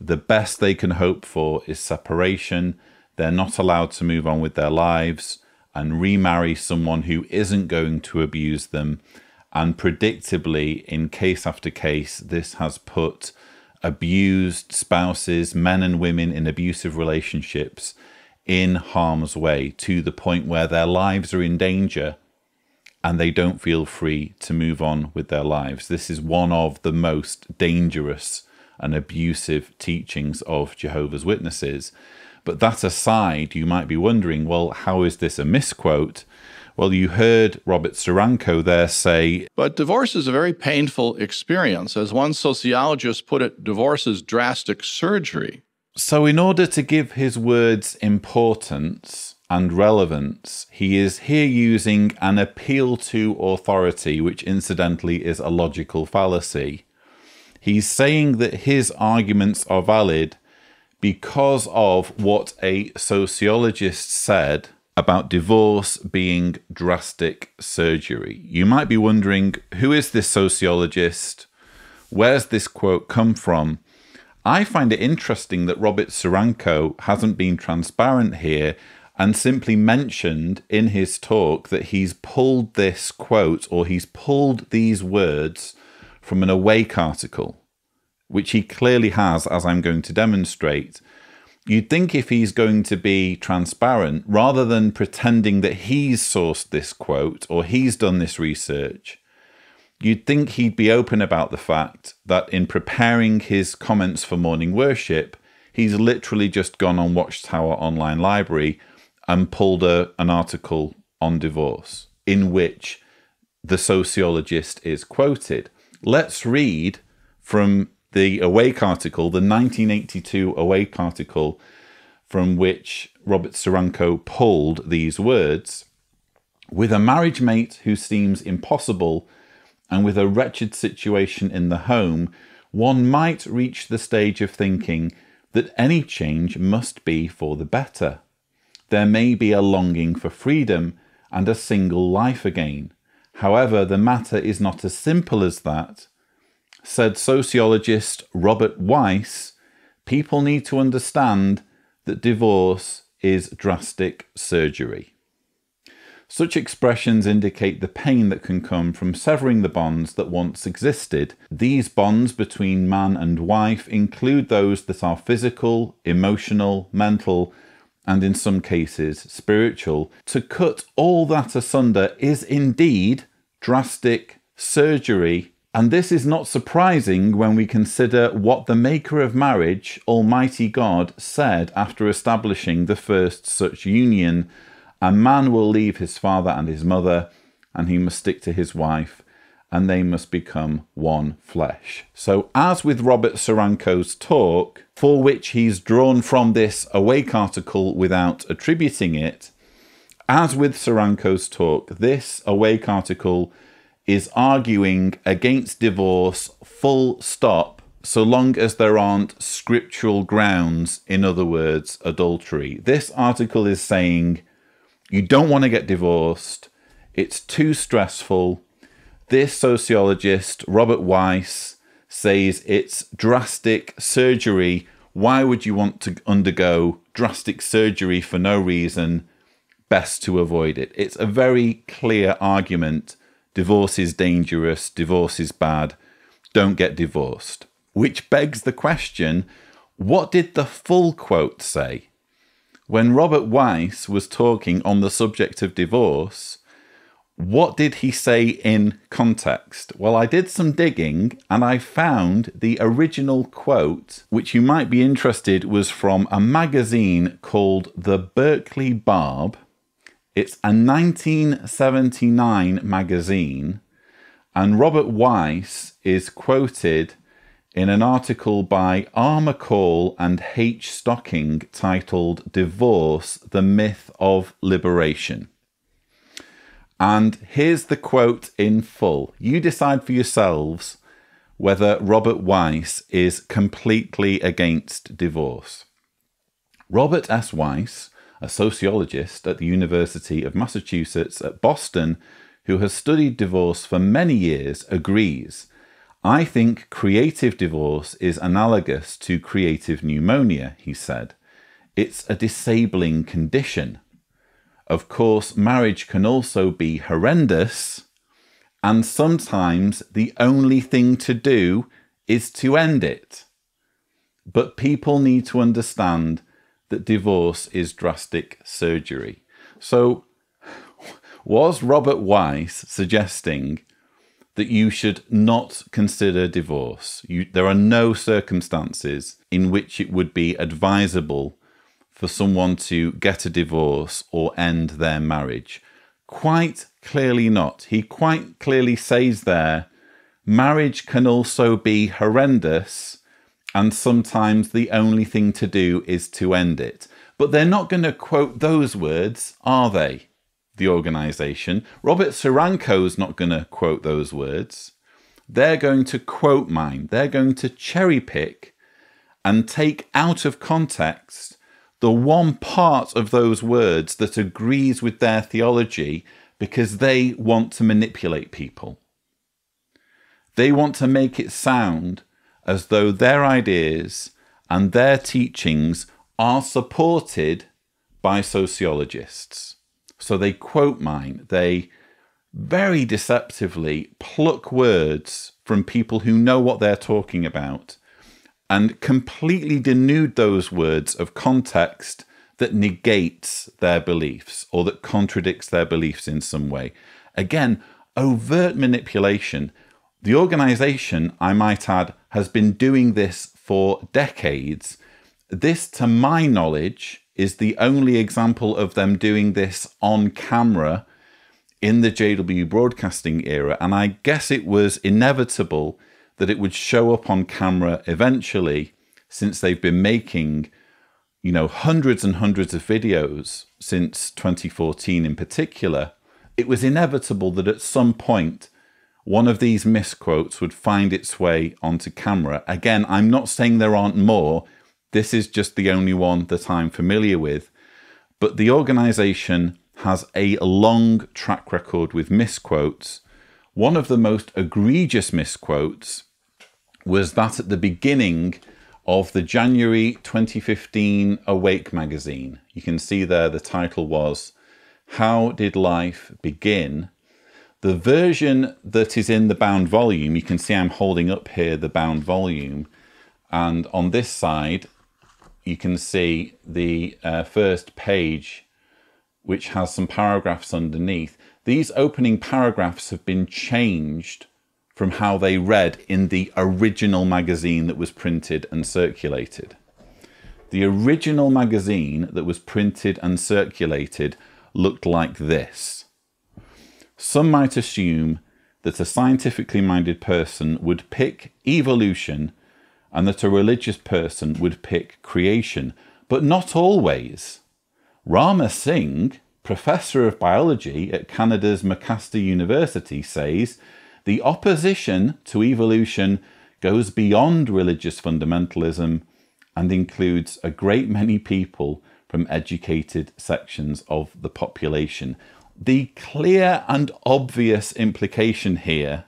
The best they can hope for is separation. They're not allowed to move on with their lives and remarry someone who isn't going to abuse them And predictably, in case after case, this has put abused spouses, men and women in abusive relationships, in harm's way to the point where their lives are in danger and they don't feel free to move on with their lives. This is one of the most dangerous and abusive teachings of Jehovah's Witnesses. But that aside, you might be wondering well, how is this a misquote? Well, you heard Robert Ciranko there say. But divorce is a very painful experience. As one sociologist put it, divorce is drastic surgery. So, in order to give his words importance and relevance, he is here using an appeal to authority, which incidentally is a logical fallacy. He's saying that his arguments are valid because of what a sociologist said about divorce being drastic surgery. You might be wondering who is this sociologist? Where's this quote come from? I find it interesting that Robert Ciranko hasn't been transparent here and simply mentioned in his talk that he's pulled this quote or he's pulled these words from an Awake article, which he clearly has, as I'm going to demonstrate. You'd think if he's going to be transparent, rather than pretending that he's sourced this quote or he's done this research, you'd think he'd be open about the fact that in preparing his comments for morning worship, he's literally just gone on Watchtower Online Library and pulled a, an article on divorce in which the sociologist is quoted. Let's read from the Awake article, the 1982 Awake article, from which Robert Ciranko pulled these words. With a marriage mate who seems impossible and with a wretched situation in the home, one might reach the stage of thinking that any change must be for the better. There may be a longing for freedom and a single life again. However, the matter is not as simple as that. Said sociologist Robert Weiss, people need to understand that divorce is drastic surgery. Such expressions indicate the pain that can come from severing the bonds that once existed. These bonds between man and wife include those that are physical, emotional, mental, and in some cases spiritual. To cut all that asunder is indeed drastic surgery. And this is not surprising when we consider what the maker of marriage, Almighty God, said after establishing the first such union a man will leave his father and his mother, and he must stick to his wife, and they must become one flesh. So, as with Robert Ciranko's talk, for which he's drawn from this Awake article without attributing it, as with Ciranko's talk, this Awake article is arguing against divorce full stop so long as there aren't scriptural grounds, in other words, adultery. This article is saying you don't want to get divorced. It's too stressful. This sociologist, Robert Weiss, says it's drastic surgery. Why would you want to undergo drastic surgery for no reason? Best to avoid it. It's a very clear argument. Divorce is dangerous. Divorce is bad. Don't get divorced. Which begs the question what did the full quote say? when Robert Weiss was talking on the subject of divorce, what did he say in context? Well, I did some digging and I found the original quote, which you might be interested was from a magazine called The Berkeley Barb. It's a 1979 magazine, and Robert Weiss is quoted in an article by R. McCall and H. Stocking titled Divorce The Myth of Liberation. And here's the quote in full. You decide for yourselves whether Robert Weiss is completely against divorce. Robert S. Weiss, a sociologist at the University of Massachusetts at Boston, who has studied divorce for many years, agrees I think creative divorce is analogous to creative pneumonia, he said. It's a disabling condition. Of course, marriage can also be horrendous, and sometimes the only thing to do is to end it. But people need to understand that divorce is drastic surgery. So, was Robert Weiss suggesting that you should not consider divorce? You, there are no circumstances in which it would be advisable for someone to get a divorce or end their marriage. Quite clearly not. He quite clearly says there marriage can also be horrendous, and sometimes the only thing to do is to end it. But they're not going to quote those words, are they? The organization. Robert Ciranko's not going to quote those words. They're going to quote mine. They're going to cherry pick and take out of context the one part of those words that agrees with their theology because they want to manipulate people. They want to make it sound as though their ideas and their teachings are supported by sociologists. So they quote mine, they very deceptively pluck words from people who know what they're talking about and completely denude those words of context that negates their beliefs or that contradicts their beliefs in some way. Again, overt manipulation. The organization, I might add, has been doing this for decades. This, to my knowledge, is the only example of them doing this on camera in the JW broadcasting era. And I guess it was inevitable that it would show up on camera eventually, since they've been making, you know, hundreds and hundreds of videos since 2014 in particular. It was inevitable that at some point, one of these misquotes would find its way onto camera. Again, I'm not saying there aren't more. This is just the only one that I'm familiar with. But the organization has a long track record with misquotes. One of the most egregious misquotes was that at the beginning of the January 2015 Awake magazine. You can see there the title was How Did Life Begin? The version that is in the bound volume, you can see I'm holding up here the bound volume, and on this side, you can see the uh, first page, which has some paragraphs underneath. These opening paragraphs have been changed from how they read in the original magazine that was printed and circulated. The original magazine that was printed and circulated looked like this. Some might assume that a scientifically minded person would pick evolution and that a religious person would pick creation, but not always. Rama Singh, professor of biology at Canada's McMaster University, says the opposition to evolution goes beyond religious fundamentalism and includes a great many people from educated sections of the population. The clear and obvious implication here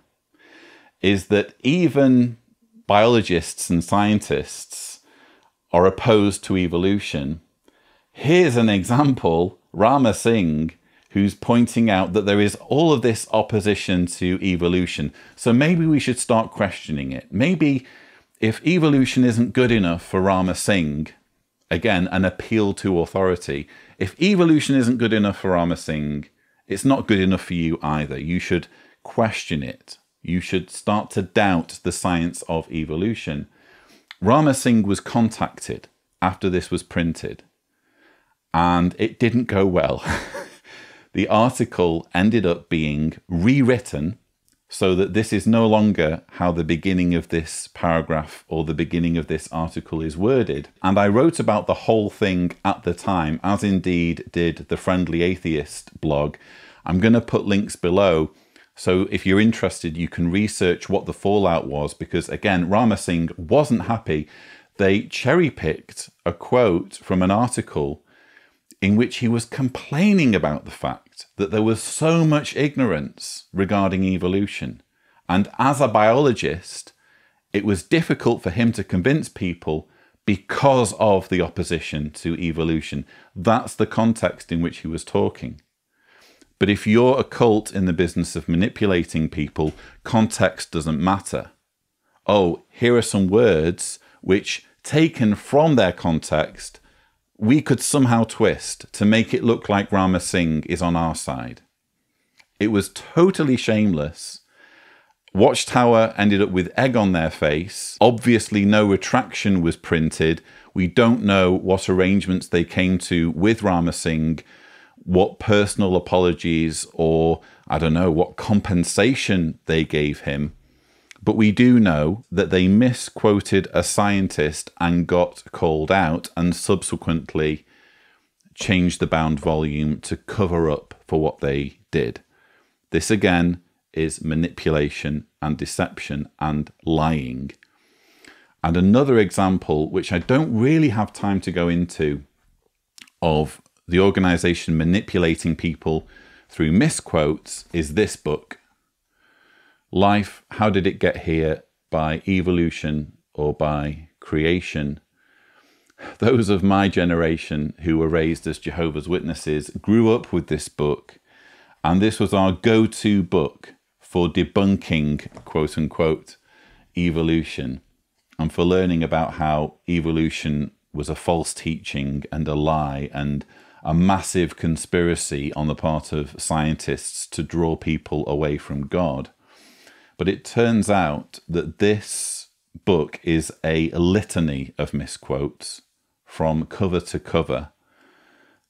is that even biologists and scientists are opposed to evolution. Here's an example Rama Singh who's pointing out that there is all of this opposition to evolution. So maybe we should start questioning it. Maybe if evolution isn't good enough for Rama Singh, again, an appeal to authority, if evolution isn't good enough for Rama Singh, it's not good enough for you either. You should question it. You should start to doubt the science of evolution. Rama Singh was contacted after this was printed, and it didn't go well. the article ended up being rewritten so that this is no longer how the beginning of this paragraph or the beginning of this article is worded. And I wrote about the whole thing at the time, as indeed did the Friendly Atheist blog. I'm going to put links below. So if you're interested, you can research what the fallout was because, again, Rama Singh wasn't happy. They cherry picked a quote from an article in which he was complaining about the fact that there was so much ignorance regarding evolution. And as a biologist, it was difficult for him to convince people because of the opposition to evolution. That's the context in which he was talking. But if you're a cult in the business of manipulating people, context doesn't matter. Oh, here are some words which, taken from their context, we could somehow twist to make it look like Rama Singh is on our side. It was totally shameless. Watchtower ended up with egg on their face. Obviously, no retraction was printed. We don't know what arrangements they came to with Rama Singh what personal apologies or, I don't know, what compensation they gave him. But we do know that they misquoted a scientist and got called out and subsequently changed the bound volume to cover up for what they did. This again is manipulation and deception and lying. And another example, which I don't really have time to go into, of the organization manipulating people through misquotes is this book Life How Did It Get Here by Evolution or by Creation. Those of my generation who were raised as Jehovah's Witnesses grew up with this book, and this was our go to book for debunking, quote unquote, evolution and for learning about how evolution was a false teaching and a lie and a massive conspiracy on the part of scientists to draw people away from God. But it turns out that this book is a litany of misquotes from cover to cover.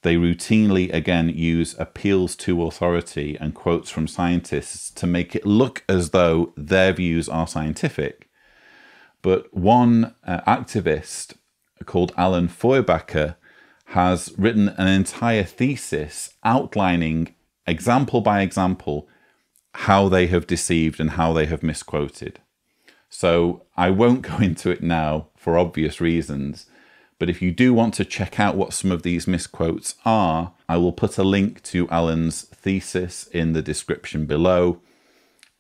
They routinely again use appeals to authority and quotes from scientists to make it look as though their views are scientific. But one uh, activist called Alan Feuerbacher has written an entire thesis outlining example by example how they have deceived and how they have misquoted. So I won't go into it now for obvious reasons, but if you do want to check out what some of these misquotes are, I will put a link to Alan's thesis in the description below.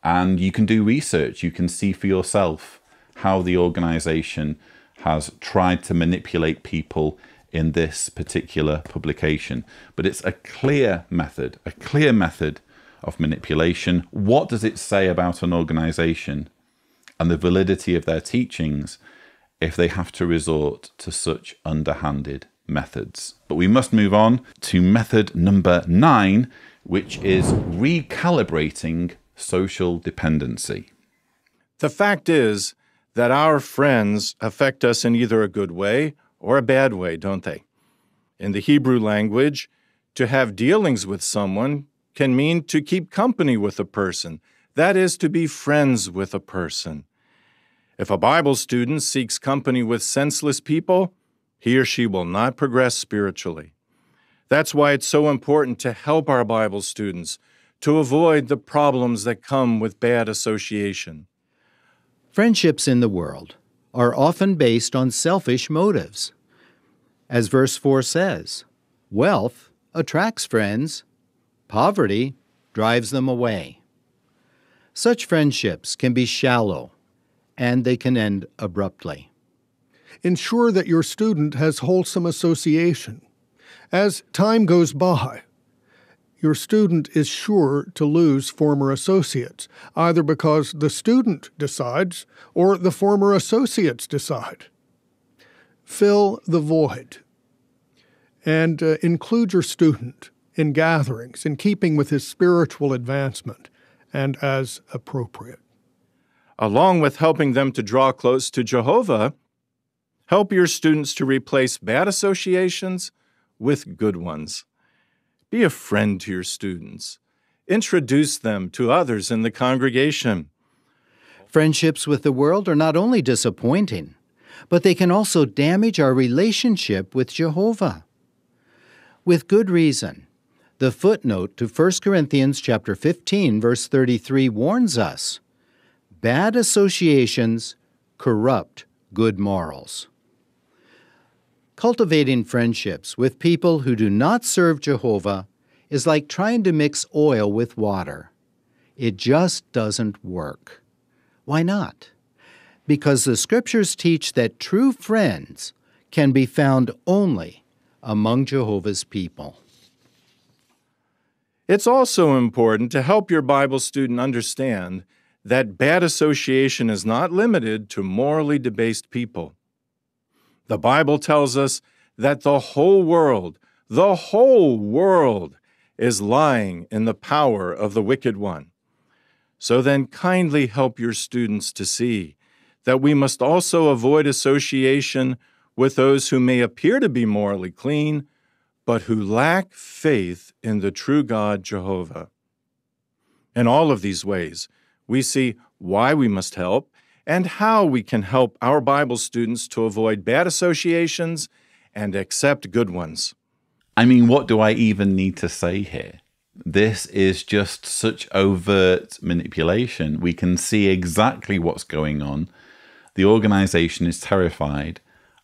And you can do research, you can see for yourself how the organization has tried to manipulate people in this particular publication. But it's a clear method, a clear method of manipulation. What does it say about an organization and the validity of their teachings if they have to resort to such underhanded methods? But we must move on to method number nine, which is recalibrating social dependency. The fact is that our friends affect us in either a good way or a bad way, don't they? In the Hebrew language, to have dealings with someone can mean to keep company with a person, that is, to be friends with a person. If a Bible student seeks company with senseless people, he or she will not progress spiritually. That's why it's so important to help our Bible students to avoid the problems that come with bad association. Friendships in the world are often based on selfish motives. As verse 4 says, wealth attracts friends, poverty drives them away. Such friendships can be shallow and they can end abruptly. Ensure that your student has wholesome association. As time goes by, your student is sure to lose former associates, either because the student decides or the former associates decide. Fill the void and uh, include your student in gatherings in keeping with his spiritual advancement and as appropriate. Along with helping them to draw close to Jehovah, help your students to replace bad associations with good ones. Be a friend to your students. Introduce them to others in the congregation. Friendships with the world are not only disappointing, but they can also damage our relationship with Jehovah. With good reason. The footnote to 1 Corinthians chapter 15 verse 33 warns us, bad associations corrupt good morals. Cultivating friendships with people who do not serve Jehovah is like trying to mix oil with water. It just doesn't work. Why not? Because the scriptures teach that true friends can be found only among Jehovah's people. It's also important to help your Bible student understand that bad association is not limited to morally debased people. The Bible tells us that the whole world, the whole world, is lying in the power of the wicked one. So then, kindly help your students to see that we must also avoid association with those who may appear to be morally clean, but who lack faith in the true God Jehovah. In all of these ways, we see why we must help and how we can help our Bible students to avoid bad associations and accept good ones. I mean, what do I even need to say here? This is just such overt manipulation. We can see exactly what's going on. The organization is terrified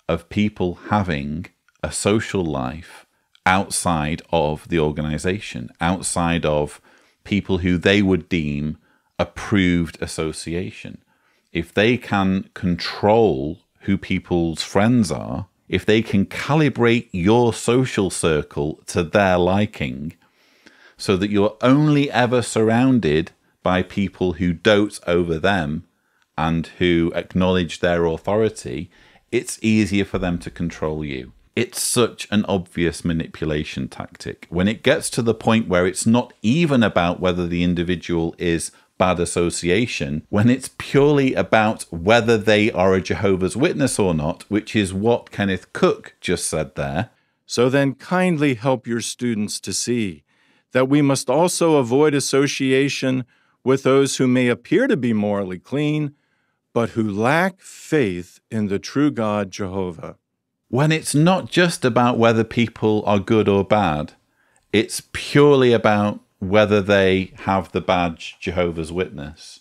of people having a social life outside of the organization, outside of people who they would deem approved association. If they can control who people's friends are, if they can calibrate your social circle to their liking, so that you're only ever surrounded by people who dote over them and who acknowledge their authority, it's easier for them to control you. It's such an obvious manipulation tactic. When it gets to the point where it's not even about whether the individual is bad association, when it's purely about whether they are a Jehovah's Witness or not, which is what Kenneth Cook just said there. So then, kindly help your students to see that we must also avoid association with those who may appear to be morally clean, but who lack faith in the true God Jehovah. When it's not just about whether people are good or bad, it's purely about whether they have the badge Jehovah's Witness.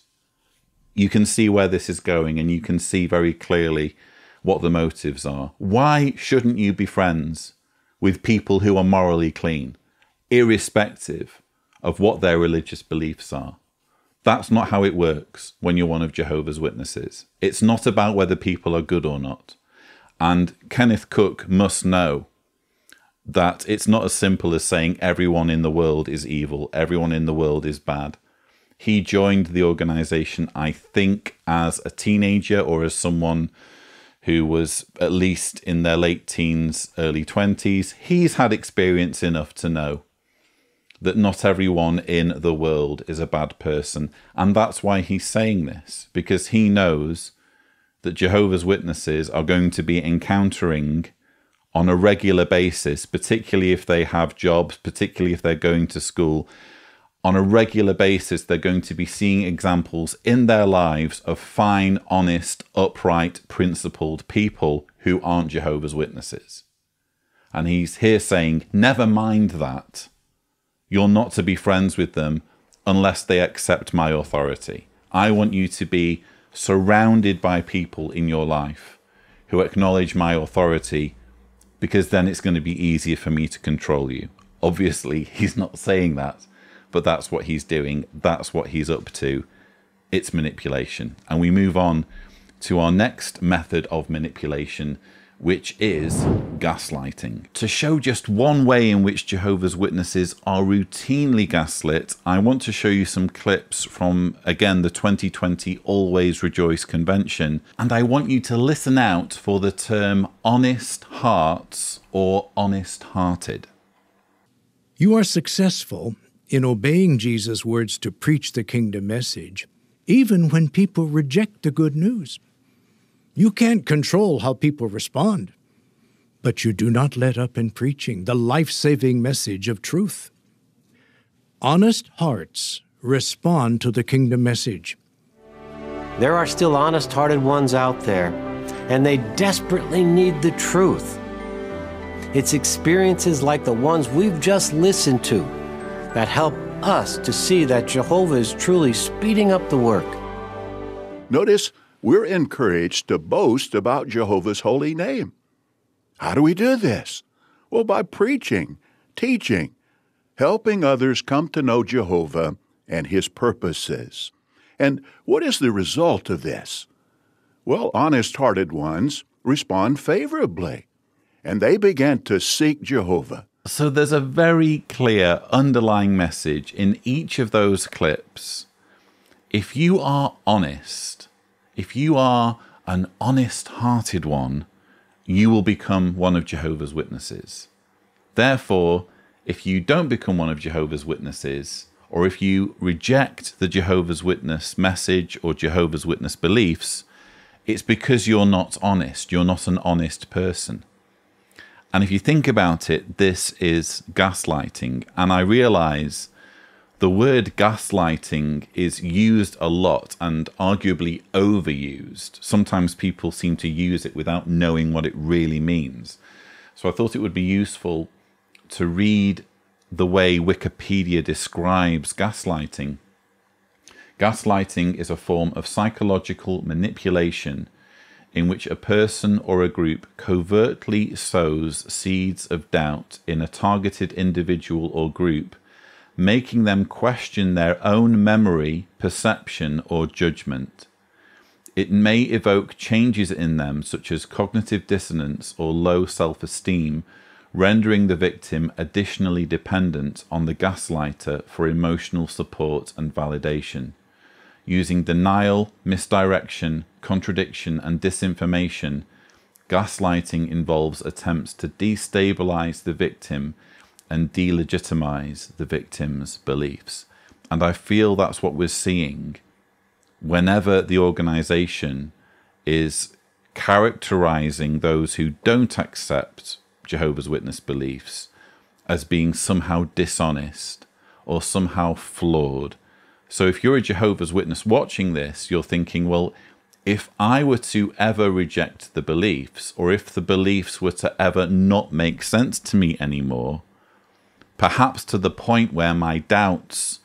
You can see where this is going and you can see very clearly what the motives are. Why shouldn't you be friends with people who are morally clean, irrespective of what their religious beliefs are? That's not how it works when you're one of Jehovah's Witnesses. It's not about whether people are good or not. And Kenneth Cook must know that it's not as simple as saying everyone in the world is evil, everyone in the world is bad. He joined the organization, I think, as a teenager or as someone who was at least in their late teens, early 20s. He's had experience enough to know that not everyone in the world is a bad person. And that's why he's saying this, because he knows that Jehovah's Witnesses are going to be encountering on a regular basis, particularly if they have jobs, particularly if they're going to school, on a regular basis, they're going to be seeing examples in their lives of fine, honest, upright, principled people who aren't Jehovah's Witnesses. And he's here saying, never mind that. You're not to be friends with them unless they accept my authority. I want you to be surrounded by people in your life who acknowledge my authority because then it's going to be easier for me to control you. Obviously, he's not saying that, but that's what he's doing. That's what he's up to. It's manipulation. And we move on to our next method of manipulation, which is gaslighting. To show just one way in which Jehovah's Witnesses are routinely gaslit, I want to show you some clips from, again, the 2020 Always Rejoice convention. And I want you to listen out for the term honest hearts or honest hearted. You are successful in obeying Jesus' words to preach the kingdom message, even when people reject the good news. You can't control how people respond, but you do not let up in preaching the life saving message of truth. Honest hearts respond to the kingdom message. There are still honest hearted ones out there, and they desperately need the truth. It's experiences like the ones we've just listened to that help us to see that Jehovah is truly speeding up the work. Notice we're encouraged to boast about Jehovah's holy name. How do we do this? Well, by preaching, teaching, helping others come to know Jehovah and his purposes. And what is the result of this? Well, honest hearted ones respond favorably, and they begin to seek Jehovah, So there's a very clear underlying message in each of those clips. If you are honest, if you are an honest hearted one, you will become one of Jehovah's Witnesses. Therefore, if you don't become one of Jehovah's Witnesses, or if you reject the Jehovah's Witness message or Jehovah's Witness beliefs, it's because you're not honest. You're not an honest person. And if you think about it, this is gaslighting. And I realize the word gaslighting is used a lot and arguably overused. Sometimes people seem to use it without knowing what it really means. So I thought it would be useful to read the way Wikipedia describes gaslighting. Gaslighting is a form of psychological manipulation in which a person or a group covertly sows seeds of doubt in a targeted individual or group, making them question their own memory, perception, or judgment. It may evoke changes in them, such as cognitive dissonance or low self esteem, rendering the victim additionally dependent on the gaslighter for emotional support and validation using denial, misdirection, contradiction, and disinformation, gaslighting involves attempts to destabilize the victim and delegitimize the victim's beliefs. And I feel that's what we're seeing whenever the organization is characterizing those who don't accept Jehovah's Witness beliefs as being somehow dishonest or somehow flawed so if you're a Jehovah's Witness watching this, you're thinking, well, if I were to ever reject the beliefs, or if the beliefs were to ever not make sense to me anymore, perhaps to the point where my doubts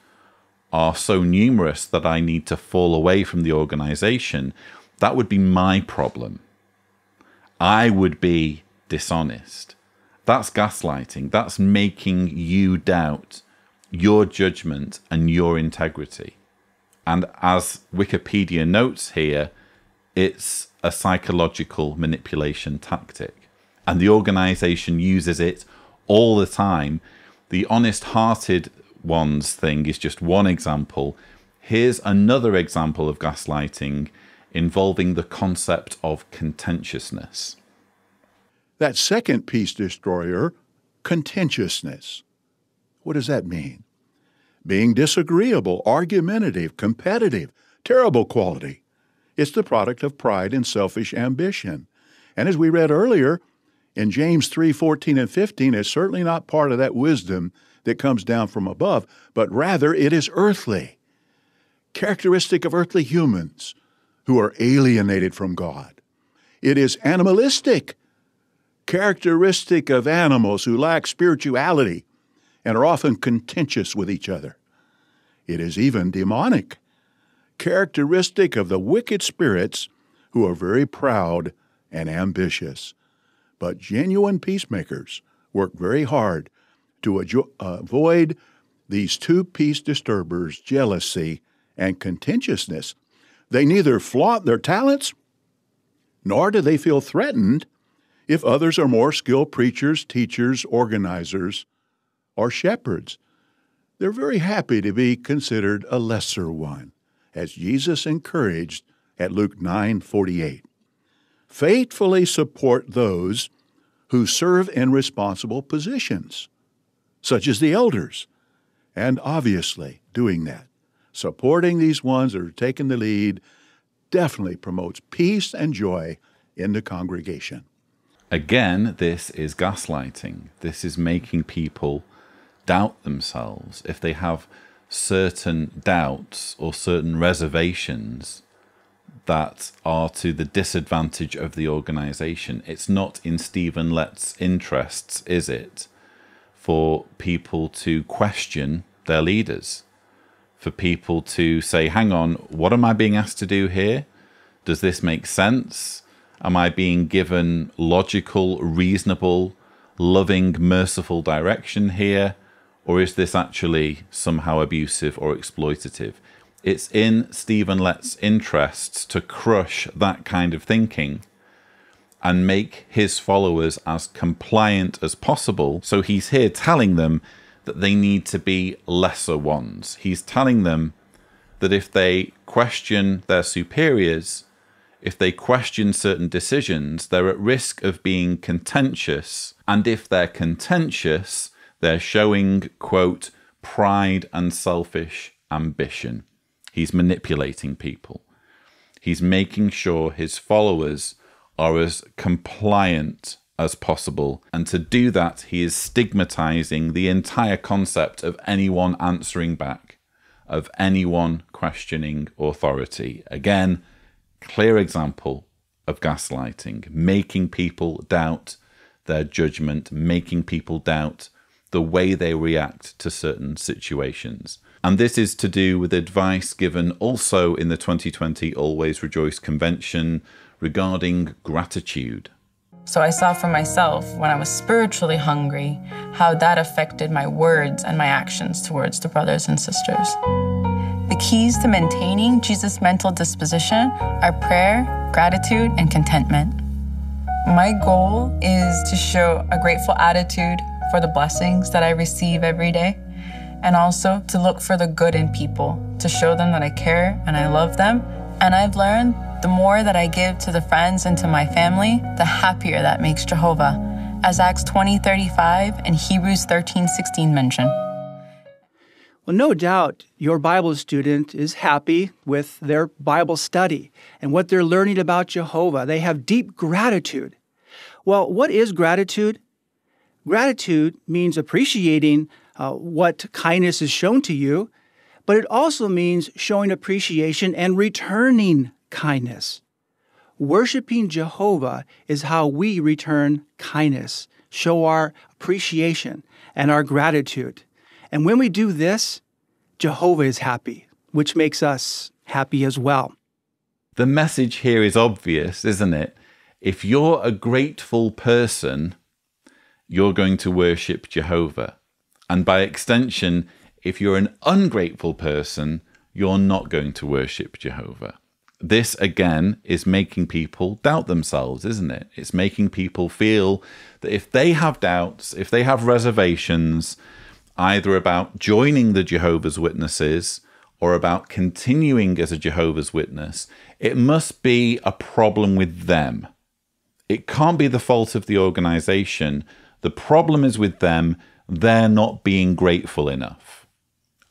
are so numerous that I need to fall away from the organization, that would be my problem. I would be dishonest. That's gaslighting. That's making you doubt your judgment and your integrity. And as Wikipedia notes here, it's a psychological manipulation tactic. And the organization uses it all the time. The honest hearted ones thing is just one example. Here's another example of gaslighting involving the concept of contentiousness. That second peace destroyer, contentiousness. What does that mean? Being disagreeable, argumentative, competitive, terrible quality. It's the product of pride and selfish ambition. And as we read earlier, in James 3 14 and 15, it's certainly not part of that wisdom that comes down from above, but rather it is earthly, characteristic of earthly humans who are alienated from God. It is animalistic, characteristic of animals who lack spirituality and are often contentious with each other. It is even demonic, characteristic of the wicked spirits who are very proud and ambitious. But genuine peacemakers work very hard to adjo- avoid these two peace disturbers, jealousy and contentiousness. They neither flaunt their talents nor do they feel threatened if others are more skilled preachers, teachers, organizers, or shepherds. They're very happy to be considered a lesser one, as Jesus encouraged at Luke 9:48. Faithfully support those who serve in responsible positions, such as the elders, and obviously doing that, supporting these ones that are taking the lead, definitely promotes peace and joy in the congregation. Again, this is gaslighting. This is making people doubt themselves, if they have certain doubts or certain reservations that are to the disadvantage of the organization, it's not in Stephen Lett's interests, is it, for people to question their leaders? For people to say, hang on, what am I being asked to do here? Does this make sense? Am I being given logical, reasonable, loving, merciful direction here? Or is this actually somehow abusive or exploitative? It's in Stephen Lett's interests to crush that kind of thinking. and make his followers as compliant as possible. So he's here telling them that they need to be lesser ones. He's telling them that if they question their superiors, if they question certain decisions, they're at risk of being contentious. And if they're contentious, they're showing, quote, pride and selfish ambition. He's manipulating people. He's making sure his followers are as compliant as possible. And to do that, he is stigmatizing the entire concept of anyone answering back, of anyone questioning authority. Again, clear example of gaslighting, making people doubt their judgment, making people doubt the way they react to certain situations. And this is to do with advice given also in the 2020 Always Rejoice Convention regarding gratitude. So I saw for myself, when I was spiritually hungry, how that affected my words and my actions towards the brothers and sisters. The keys to maintaining Jesus' mental disposition are prayer, gratitude, and contentment. My goal is to show a grateful attitude for the blessings that I receive every day, and also to look for the good in people, to show them that I care and I love them. And I've learned the more that I give to the friends and to my family, the happier that makes Jehovah, as Acts 20:35 and Hebrews 13:16 mention. Well, no doubt your Bible student is happy with their Bible study and what they're learning about Jehovah. They have deep gratitude. Well, what is gratitude? Gratitude means appreciating uh, what kindness is shown to you, but it also means showing appreciation and returning kindness. Worshiping Jehovah is how we return kindness, show our appreciation and our gratitude. And when we do this, Jehovah is happy, which makes us happy as well. The message here is obvious, isn't it? If you're a grateful person, you're going to worship Jehovah. And by extension, if you're an ungrateful person, you're not going to worship Jehovah. This again is making people doubt themselves, isn't it? It's making people feel that if they have doubts, if they have reservations, either about joining the Jehovah's Witnesses or about continuing as a Jehovah's Witness, it must be a problem with them. It can't be the fault of the organization. The problem is with them. They're not being grateful enough.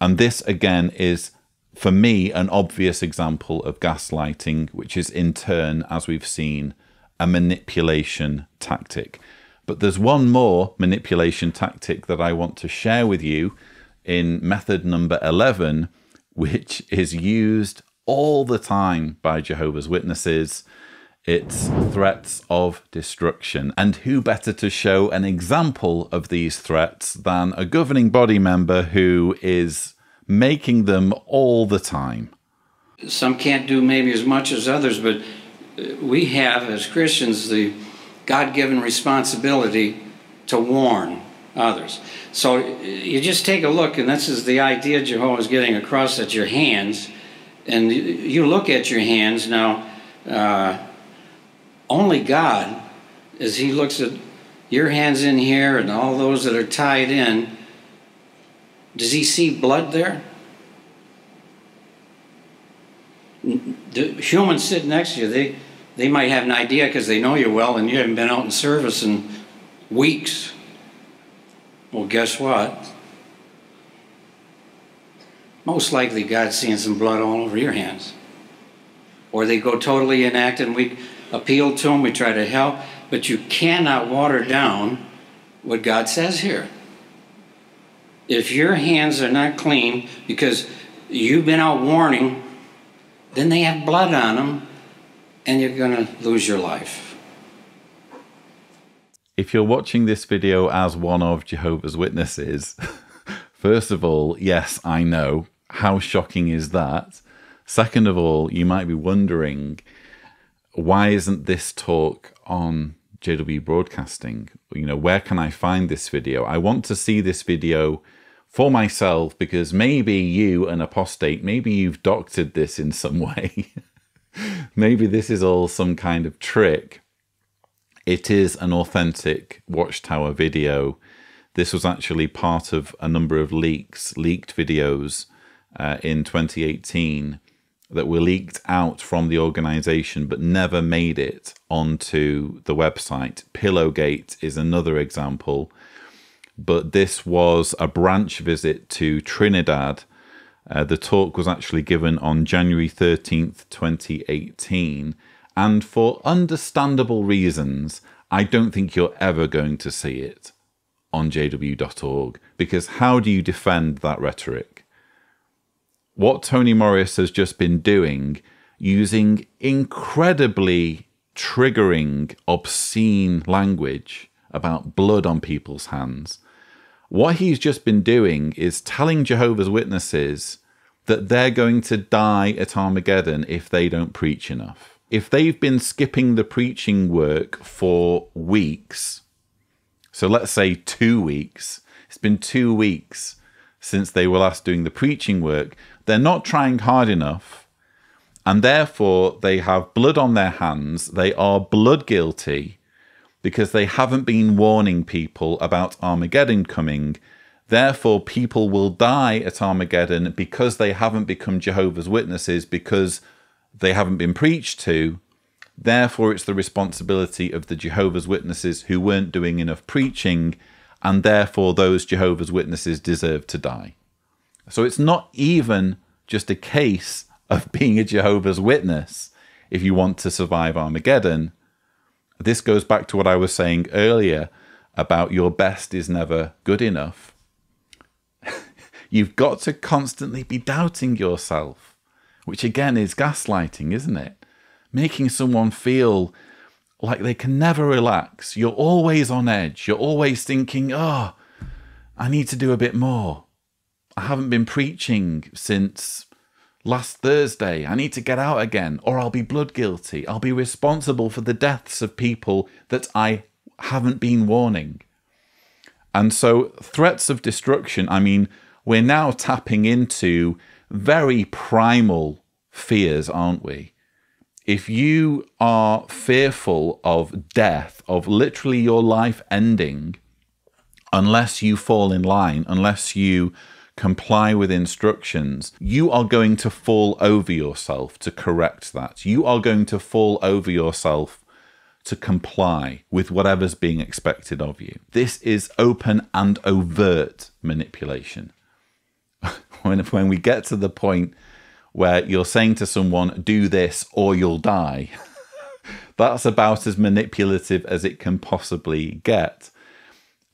And this, again, is, for me, an obvious example of gaslighting, which is in turn, as we've seen, a manipulation tactic. But there's one more manipulation tactic that I want to share with you in method number 11, which is used all the time by Jehovah's Witnesses. It's threats of destruction. And who better to show an example of these threats than a governing body member who is making them all the time? Some can't do maybe as much as others, but we have, as Christians, the God given responsibility to warn others. So you just take a look, and this is the idea Jehovah is getting across at your hands. And you look at your hands now, uh, only God, as He looks at your hands in here and all those that are tied in, does He see blood there? The humans sitting next to you, they they might have an idea because they know you well and you haven't been out in service in weeks. Well, guess what? Most likely God's seeing some blood all over your hands. Or they go totally inactive and we appeal to them, we try to help, but you cannot water down what God says here. If your hands are not clean because you've been out warning, then they have blood on them and you're going to lose your life. If you're watching this video as one of Jehovah's Witnesses, first of all, yes, I know. How shocking is that? Second of all, you might be wondering why isn't this talk on JW Broadcasting? You know, where can I find this video? I want to see this video for myself because maybe you, an apostate, maybe you've doctored this in some way. maybe this is all some kind of trick. It is an authentic Watchtower video. This was actually part of a number of leaks, leaked videos uh, in 2018 that were leaked out from the organization but never made it onto the website. Pillowgate is another example, but this was a branch visit to Trinidad. Uh, the talk was actually given on January 13th, 2018. And for understandable reasons, I don't think you're ever going to see it on jw.org because how do you defend that rhetoric? What Tony Morris has just been doing, using incredibly triggering, obscene language about blood on people's hands, what he's just been doing is telling Jehovah's Witnesses that they're going to die at Armageddon if they don't preach enough. If they've been skipping the preaching work for weeks, so let's say two weeks, it's been two weeks since they were last doing the preaching work, they're not trying hard enough, and therefore they have blood on their hands, they are blood guilty because they haven't been warning people about Armageddon coming. Therefore, people will die at Armageddon because they haven't become Jehovah's Witnesses, because they haven't been preached to. Therefore, it's the responsibility of the Jehovah's Witnesses who weren't doing enough preaching, and therefore, those Jehovah's Witnesses deserve to die. So it's not even just a case of being a Jehovah's Witness if you want to survive Armageddon this goes back to what I was saying earlier about your best is never good enough. You've got to constantly be doubting yourself, which again is gaslighting, isn't it? Making someone feel like they can never relax. You're always on edge. You're always thinking, oh, I need to do a bit more. I haven't been preaching since last Thursday. I need to get out again, or I'll be blood guilty. I'll be responsible for the deaths of people that I haven't been warning. And so, threats of destruction, I mean, we're now tapping into very primal fears, aren't we? If you are fearful of death, of literally your life ending, unless you fall in line, unless you comply with instructions, you are going to fall over yourself to correct that. You are going to fall over yourself to comply with whatever's being expected of you. This is open and overt manipulation. when, when we get to the point where you're saying to someone, do this or you'll die, that's about as manipulative as it can possibly get.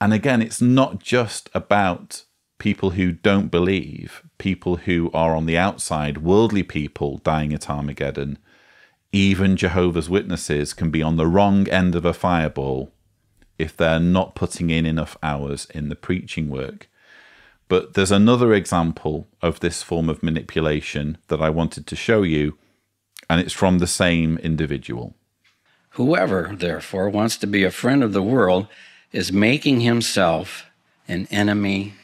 And again, it's not just about people who don't believe, people who are on the outside, worldly people dying at Armageddon, even Jehovah's Witnesses can be on the wrong end of a fireball if they're not putting in enough hours in the preaching work. But there's another example of this form of manipulation that I wanted to show you, and it's from the same individual. Whoever, therefore, wants to be a friend of the world is making himself an enemy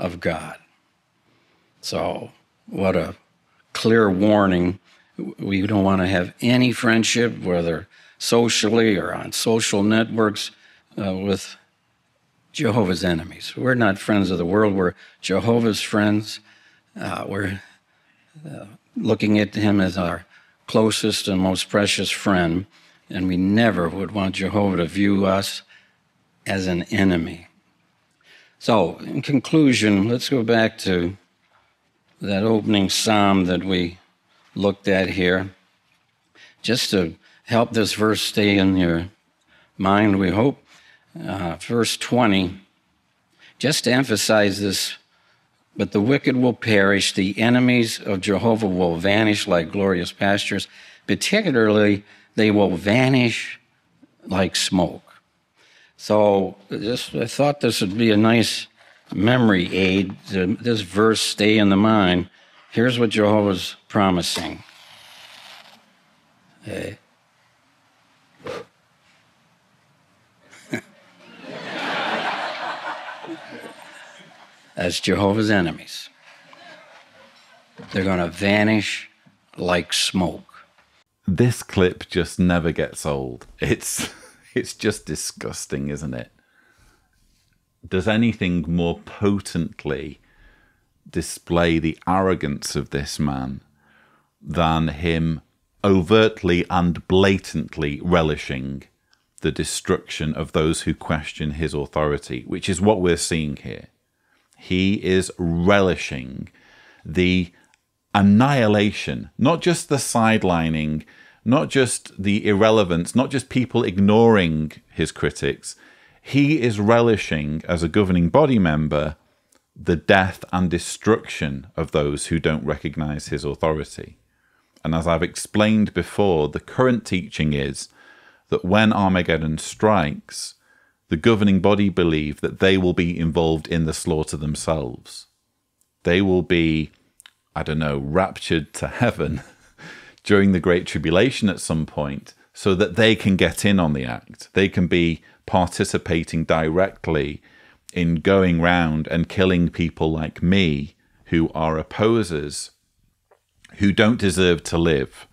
of God. So, what a clear warning. We don't want to have any friendship, whether socially or on social networks, uh, with Jehovah's enemies. We're not friends of the world, we're Jehovah's friends. Uh, we're uh, looking at him as our closest and most precious friend, and we never would want Jehovah to view us as an enemy. So, in conclusion, let's go back to that opening psalm that we looked at here. Just to help this verse stay in your mind, we hope. Uh, verse 20, just to emphasize this, but the wicked will perish, the enemies of Jehovah will vanish like glorious pastures, particularly, they will vanish like smoke. So just, I thought this would be a nice memory aid to this verse stay in the mind. Here's what Jehovah's promising. Hey. Eh. As Jehovah's enemies. They're going to vanish like smoke. This clip just never gets old. It's it's just disgusting, isn't it? Does anything more potently display the arrogance of this man than him overtly and blatantly relishing the destruction of those who question his authority, which is what we're seeing here. He is relishing the annihilation, not just the sidelining, not just the irrelevance, not just people ignoring his critics. He is relishing, as a governing body member, the death and destruction of those who don't recognize his authority. And as I've explained before, the current teaching is that when Armageddon strikes, the governing body believe that they will be involved in the slaughter themselves. They will be, I don't know, raptured to heaven during the Great Tribulation at some point so that they can get in on the act. They can be participating directly in going round and killing people like me who are opposers who don't deserve to live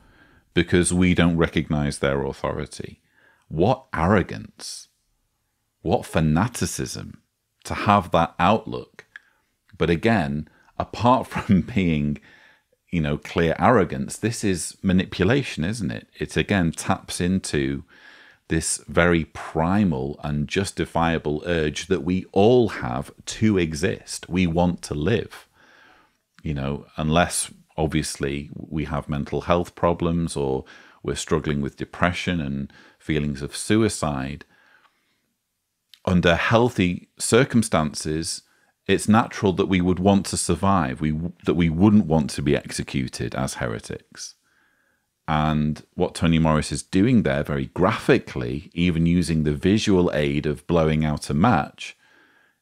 because we don't recognize their authority. What arrogance, what fanaticism to have that outlook. But again, apart from being, you know, clear arrogance, this is manipulation, isn't it? It again taps into this very primal and justifiable urge that we all have to exist. We want to live. You know, unless obviously we have mental health problems or we're struggling with depression and feelings of suicide. Under healthy circumstances, it's natural that we would want to survive, we, that we wouldn't want to be executed as heretics. And what Tony Morris is doing there very graphically, even using the visual aid of blowing out a match,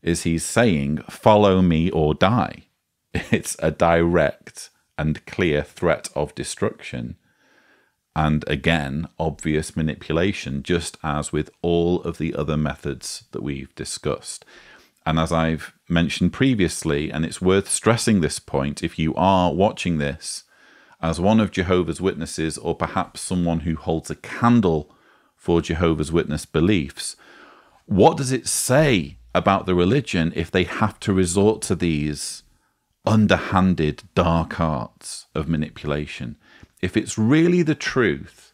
is he's saying, Follow me or die. It's a direct and clear threat of destruction. And again, obvious manipulation, just as with all of the other methods that we've discussed. And as I've mentioned previously, and it's worth stressing this point if you are watching this as one of Jehovah's Witnesses, or perhaps someone who holds a candle for Jehovah's Witness beliefs, what does it say about the religion if they have to resort to these underhanded dark arts of manipulation? If it's really the truth,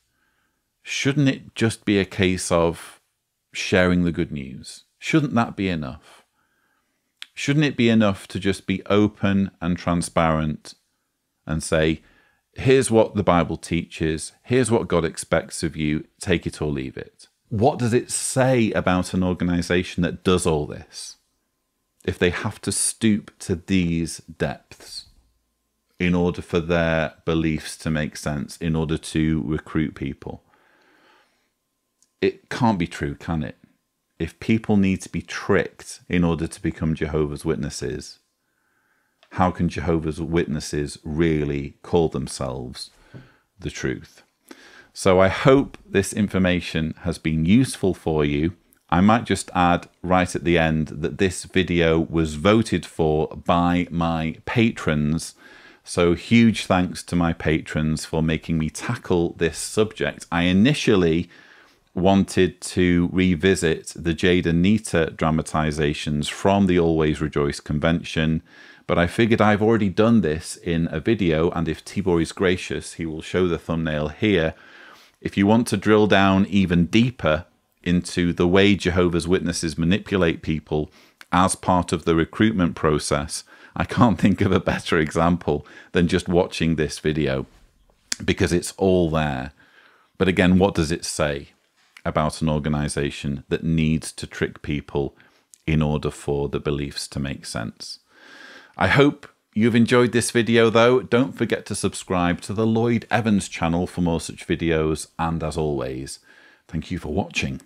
shouldn't it just be a case of sharing the good news? Shouldn't that be enough? Shouldn't it be enough to just be open and transparent and say, here's what the Bible teaches, here's what God expects of you, take it or leave it? What does it say about an organization that does all this if they have to stoop to these depths in order for their beliefs to make sense, in order to recruit people? It can't be true, can it? If people need to be tricked in order to become Jehovah's Witnesses, how can Jehovah's Witnesses really call themselves the truth? So I hope this information has been useful for you. I might just add right at the end that this video was voted for by my patrons. So huge thanks to my patrons for making me tackle this subject. I initially wanted to revisit the Jada Nita dramatizations from the Always Rejoice convention, but I figured I've already done this in a video, and if Tibor is gracious, he will show the thumbnail here. If you want to drill down even deeper into the way Jehovah's Witnesses manipulate people as part of the recruitment process, I can't think of a better example than just watching this video because it's all there. But again, what does it say? About an organization that needs to trick people in order for the beliefs to make sense. I hope you've enjoyed this video though. Don't forget to subscribe to the Lloyd Evans channel for more such videos. And as always, thank you for watching.